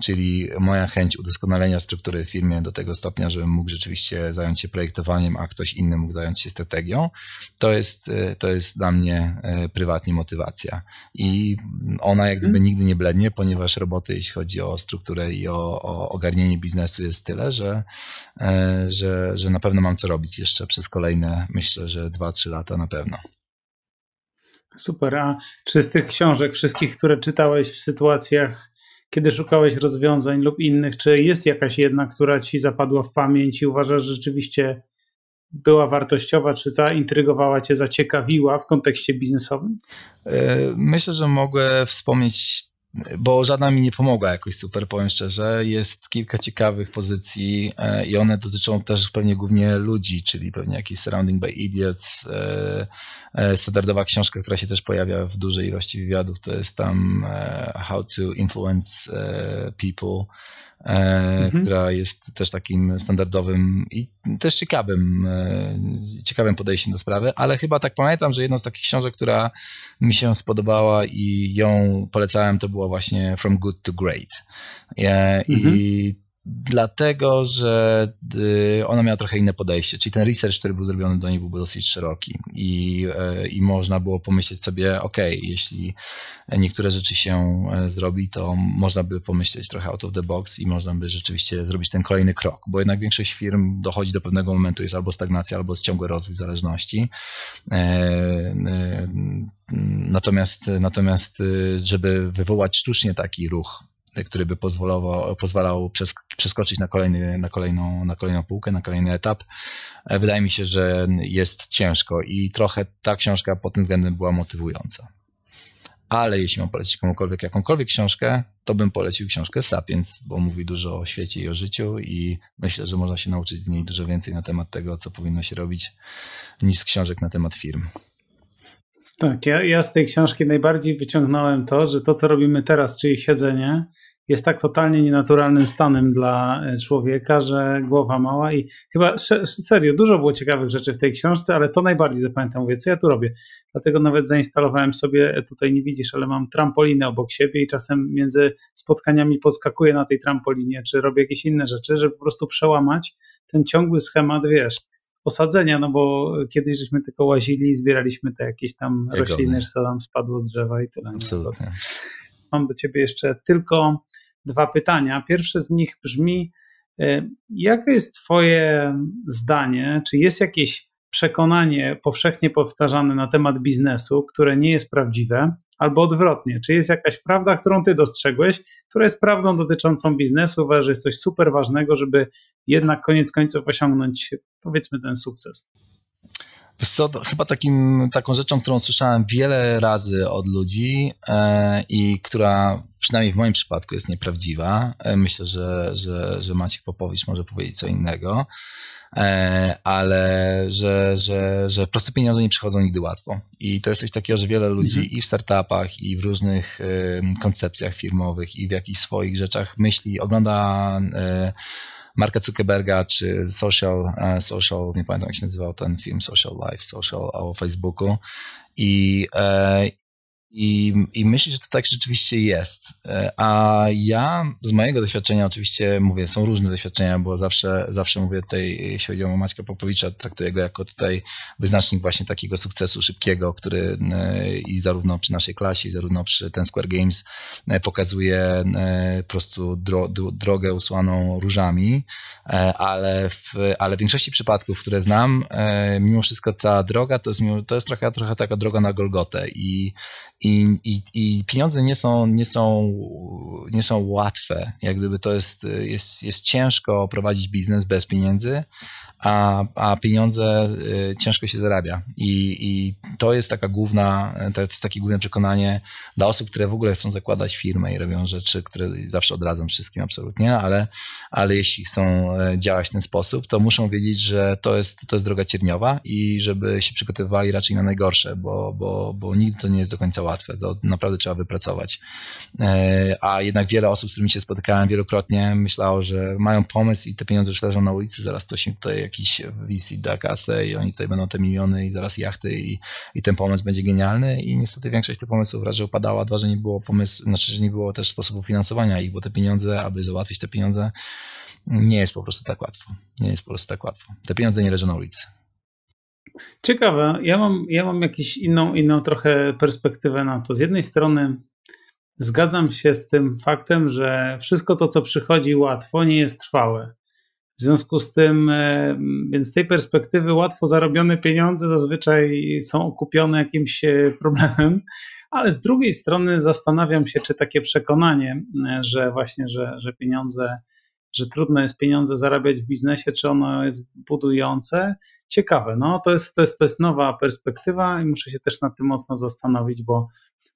[SPEAKER 1] Czyli moja chęć udoskonalenia struktury w firmie do tego stopnia, żebym mógł rzeczywiście zająć się projektowaniem, a ktoś inny mógł zająć się strategią to jest, e, to jest dla mnie e, prywatnie motywacja. I ona jak gdyby mhm. nigdy nie blednie, ponieważ roboty, jeśli chodzi o strukturę i o, o ogarnienie biznesu jest tyle, że, e, że, że na pewno mam co robić jeszcze przez kolejne, myślę, że 2-3 lata na pewno.
[SPEAKER 2] Super. A czy z tych książek wszystkich, które czytałeś w sytuacjach, kiedy szukałeś rozwiązań lub innych, czy jest jakaś jedna, która ci zapadła w pamięć i uważasz, że rzeczywiście była wartościowa, czy zaintrygowała Cię, zaciekawiła w kontekście biznesowym?
[SPEAKER 1] E, myślę, że mogę wspomnieć, bo żadna mi nie pomogła jakoś super, powiem szczerze. Jest kilka ciekawych pozycji e, i one dotyczą też pewnie głównie ludzi, czyli pewnie jakiś Surrounding by Idiots, e, standardowa książka, która się też pojawia w dużej ilości wywiadów, to jest tam How to Influence People E, mhm. która jest też takim standardowym i też ciekawym, e, ciekawym podejściem do sprawy, ale chyba tak pamiętam, że jedną z takich książek, która mi się spodobała i ją polecałem, to była właśnie From Good to Great. E, mhm. Dlatego, że y, ona miała trochę inne podejście, czyli ten research, który był zrobiony do niej był dosyć szeroki. I, e, i można było pomyśleć sobie, ok, jeśli niektóre rzeczy się e, zrobi, to można by pomyśleć trochę out of the box i można by rzeczywiście zrobić ten kolejny krok, bo jednak większość firm dochodzi do pewnego momentu, jest albo stagnacja, albo ciągły rozwój zależności. E, natomiast, natomiast, żeby wywołać sztucznie taki ruch, który by pozwalał, przeskoczyć na, kolejny, na, kolejną, na kolejną półkę, na kolejny etap. E, wydaje mi się, że jest ciężko i trochę ta książka pod tym względem była motywująca. Ale jeśli mam polecić komukolwiek jakąkolwiek książkę, to bym polecił książkę Sapiens, bo mówi dużo o świecie i o życiu i myślę, że można się nauczyć z niej dużo więcej na temat tego, co powinno się robić, niż z książek na temat firm.
[SPEAKER 2] Tak, ja, ja z tej książki najbardziej wyciągnąłem to, że to, co robimy teraz, czyli siedzenie, jest tak totalnie nienaturalnym stanem dla e, człowieka, że głowa mała i chyba serio, dużo było ciekawych rzeczy w tej książce, ale to najbardziej zapamiętam, mówię, co ja tu robię. Dlatego nawet zainstalowałem sobie, e, tutaj nie widzisz, ale mam trampolinę obok siebie i czasem między spotkaniami podskakuję na tej trampolinie, czy robię jakieś inne rzeczy, żeby po prostu przełamać ten ciągły schemat, wiesz, osadzenia, no bo kiedyś żeśmy tylko łazili i zbieraliśmy te jakieś tam rośliny, że tam spadło z drzewa i tyle.
[SPEAKER 1] Absolutnie.
[SPEAKER 2] Mam do ciebie jeszcze tylko dwa pytania. Pierwsze z nich brzmi: e, jakie jest Twoje zdanie? Czy jest jakieś przekonanie powszechnie powtarzane na temat biznesu, które nie jest prawdziwe, albo odwrotnie? Czy jest jakaś prawda, którą Ty dostrzegłeś, która jest prawdą dotyczącą biznesu? Uważasz, że jest coś super ważnego, żeby jednak koniec końców osiągnąć, powiedzmy, ten sukces?
[SPEAKER 1] Co, chyba takim, taką rzeczą, którą słyszałem wiele razy od ludzi e, i która przynajmniej w moim przypadku jest nieprawdziwa. E, myślę, że, że, że Maciek Popowicz może powiedzieć co innego, e, ale że, że, że po prostu pieniądze nie przychodzą nigdy łatwo. I to jest coś takiego, że wiele ludzi mhm. i w startupach, i w różnych e, koncepcjach firmowych, i w jakichś swoich rzeczach myśli, ogląda Marka Zuckerberga, czy Social, social, nie pamiętam jak się nazywał ten film, Social Life, Social o Facebooku. I, i, I myślę, że to tak rzeczywiście jest. E, a ja z mojego doświadczenia, oczywiście mówię, są różne doświadczenia, bo zawsze, zawsze mówię tutaj, jeśli chodzi o Maćka Popowicza, traktuję go jako tutaj wyznacznik właśnie takiego sukcesu szybkiego, który e, i zarówno przy naszej klasie, i zarówno przy Ten Square Games e, pokazuje po prostu dro, drogę usłaną różami, ale w, ale w większości przypadków, które znam, mimo wszystko ta droga to jest, to jest trochę, trochę taka droga na Golgotę i, i, i, pieniądze nie są, nie, są, nie są łatwe. Jak gdyby to jest, jest, jest ciężko prowadzić biznes bez pieniędzy, a, a pieniądze y, ciężko się zarabia. I, I to jest taka główna, to jest takie główne przekonanie dla osób, które w ogóle chcą zakładać firmę i robią rzeczy, które zawsze odradzam wszystkim absolutnie, ale, ale jeśli chcą e, działać w ten sposób, to muszą wiedzieć, że to jest, to jest droga cierniowa i żeby się przygotowywali raczej na najgorsze, bo, bo, bo nigdy to nie jest do końca łatwe. To naprawdę trzeba wypracować. E, a jednak wiele osób, z którymi się spotykałem wielokrotnie, myślało, że mają pomysł i te pieniądze już leżą na ulicy, zaraz ktoś im tutaj jakiś VC da kasę i oni tutaj będą te miliony i zaraz jachty i, i ten pomysł będzie genialny i niestety większość tych pomysłów raz, że upadała, dwa, że nie było pomysłu, znaczy, że nie było też sposobu finansowania ich, bo te pieniądze, aby załatwić te pieniądze, nie jest po prostu tak łatwo. Nie jest po prostu tak łatwo. Te pieniądze nie leżą na ulicy.
[SPEAKER 2] Ciekawe. Ja mam, ja mam jakąś inną, inną trochę perspektywę na to. Z jednej strony zgadzam się z tym faktem, że wszystko to, co przychodzi łatwo, nie jest trwałe. W związku z tym, e, więc z tej perspektywy łatwo zarobione pieniądze zazwyczaj są okupione jakimś e, problemem, ale z drugiej strony zastanawiam się, czy takie przekonanie, e, że właśnie, że, że pieniądze, że trudno jest pieniądze zarabiać w biznesie, czy ono jest budujące, ciekawe. No, to jest, to, jest, to jest nowa perspektywa i muszę się też nad tym mocno zastanowić, bo,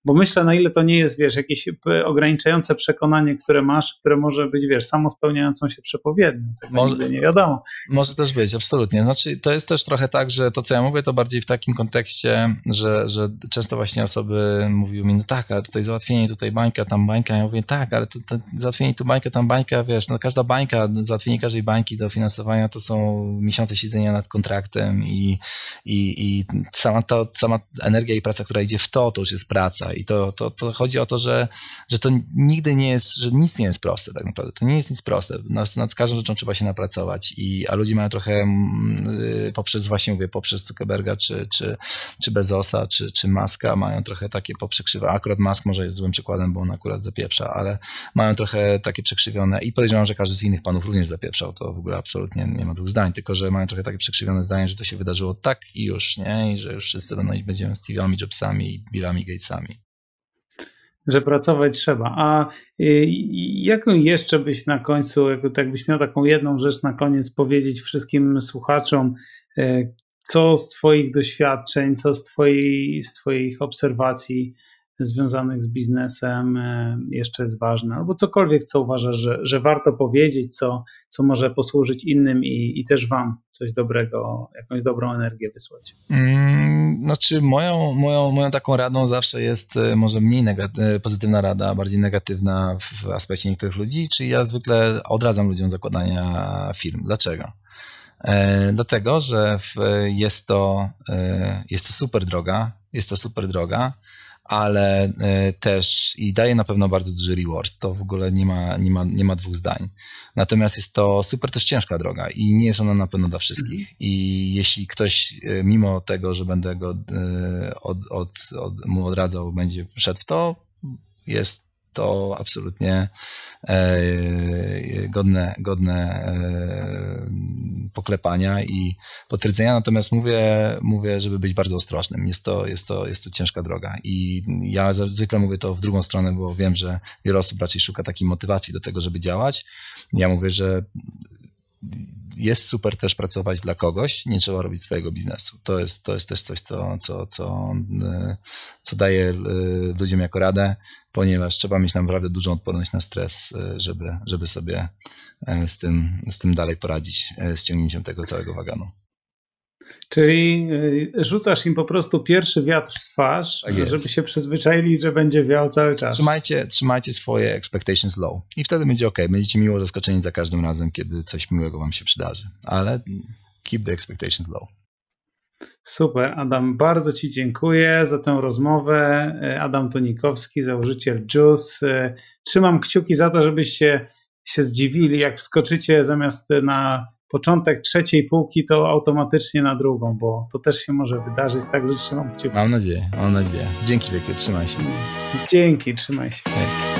[SPEAKER 2] bo myślę, na ile to nie jest, wiesz, jakieś ograniczające przekonanie, które masz, które może być, wiesz, samo spełniającą się przepowiednią. Tego może, nie wiadomo.
[SPEAKER 1] Może też być, absolutnie. Znaczy, to jest też trochę tak, że to, co ja mówię, to bardziej w takim kontekście, że, że często właśnie osoby mówiły mi, no tak, ale tutaj załatwienie, tutaj bańka, tam bańka. Ja mówię, tak, ale to, to załatwienie tu bańka, tam bańka, wiesz, no każda bańka, załatwienie każdej bańki do finansowania to są miesiące siedzenia nad kontraktem kontraktem i, i, i sama, to, sama energia i praca, która idzie w to, to już jest praca. I to, to, to chodzi o to, że, że to nigdy nie jest, że nic nie jest proste tak naprawdę, to nie jest nic proste, nad, nad każdą rzeczą trzeba się napracować, i, a ludzie mają trochę mm, y, poprzez właśnie mówię, poprzez Zuckerberga czy, czy, czy Bezosa, czy, czy Maska mają trochę takie poprzekrzywione, akurat Mask może jest złym przykładem, bo on akurat zapieprza, ale mają trochę takie przekrzywione i podejrzewam, że każdy z innych panów również zapieprzał, to w ogóle absolutnie nie ma dwóch zdań, tylko że mają trochę takie przekrzywione zdanie, że to się wydarzyło tak i już, nie? I że już wszyscy będą, będziemy Steve'ami Jobsami i Billami Gatesami.
[SPEAKER 2] Że pracować trzeba. A y, jaką jeszcze byś na końcu, jakby, tak miał taką jedną rzecz na koniec powiedzieć wszystkim słuchaczom, y, co z Twoich doświadczeń, co z, twojej, z Twoich obserwacji związanych z biznesem e, jeszcze jest ważne, albo cokolwiek, co uważasz, że, że warto powiedzieć, co, co może posłużyć innym i, i też Wam coś dobrego, jakąś dobrą energię wysłać?
[SPEAKER 1] Mm, znaczy, moją, moją, moją taką radą zawsze jest e, może mniej e, pozytywna rada, bardziej negatywna w aspekcie niektórych ludzi, czyli ja zwykle odradzam ludziom zakładania firm. Dlaczego? Dlatego, że jest to, jest to super droga, jest to super droga, ale e, też i daje na pewno bardzo duży reward. To w ogóle nie ma, nie ma, nie ma dwóch zdań. Natomiast jest to super też ciężka droga i nie jest ona na pewno dla wszystkich. Mhm. I jeśli ktoś, e, mimo tego, że będę go e, od, od, od, mu odradzał, będzie szedł w to, jest to absolutnie e, godne, godne e, poklepania i potwierdzenia, natomiast mówię, mówię, żeby być bardzo ostrożnym. Jest to, jest, to, jest to ciężka droga i ja zwykle mówię to w drugą stronę, bo wiem, że wiele osób raczej szuka takiej motywacji do tego, żeby działać. Ja mówię, że jest super też pracować dla kogoś, nie trzeba robić swojego biznesu. To jest, to jest też coś, co, co, co, y, co daje y, ludziom jako radę, ponieważ trzeba mieć naprawdę dużą odporność na stres, y, żeby, żeby sobie z tym, z tym dalej poradzić, z ciągnięciem tego całego wagonu.
[SPEAKER 2] Czyli y, rzucasz im po prostu pierwszy wiatr w twarz, tak żeby się przyzwyczaili, że będzie wiał cały czas.
[SPEAKER 1] Trzymajcie, trzymajcie swoje expectations low i wtedy będzie ok. Będziecie miło zaskoczeni za każdym razem, kiedy coś miłego wam się przydarzy. Ale keep the expectations low.
[SPEAKER 2] Super, Adam, bardzo Ci dziękuję za tę rozmowę. Adam Tonikowski, założyciel JUice. Trzymam kciuki za to, żebyście się zdziwili, jak wskoczycie zamiast na początek trzeciej półki, to automatycznie na drugą, bo to też się może wydarzyć, także trzymam kciuki.
[SPEAKER 1] Mam nadzieję, mam nadzieję. Dzięki wielkie, trzymaj się.
[SPEAKER 2] Dzięki, trzymaj się. Hej.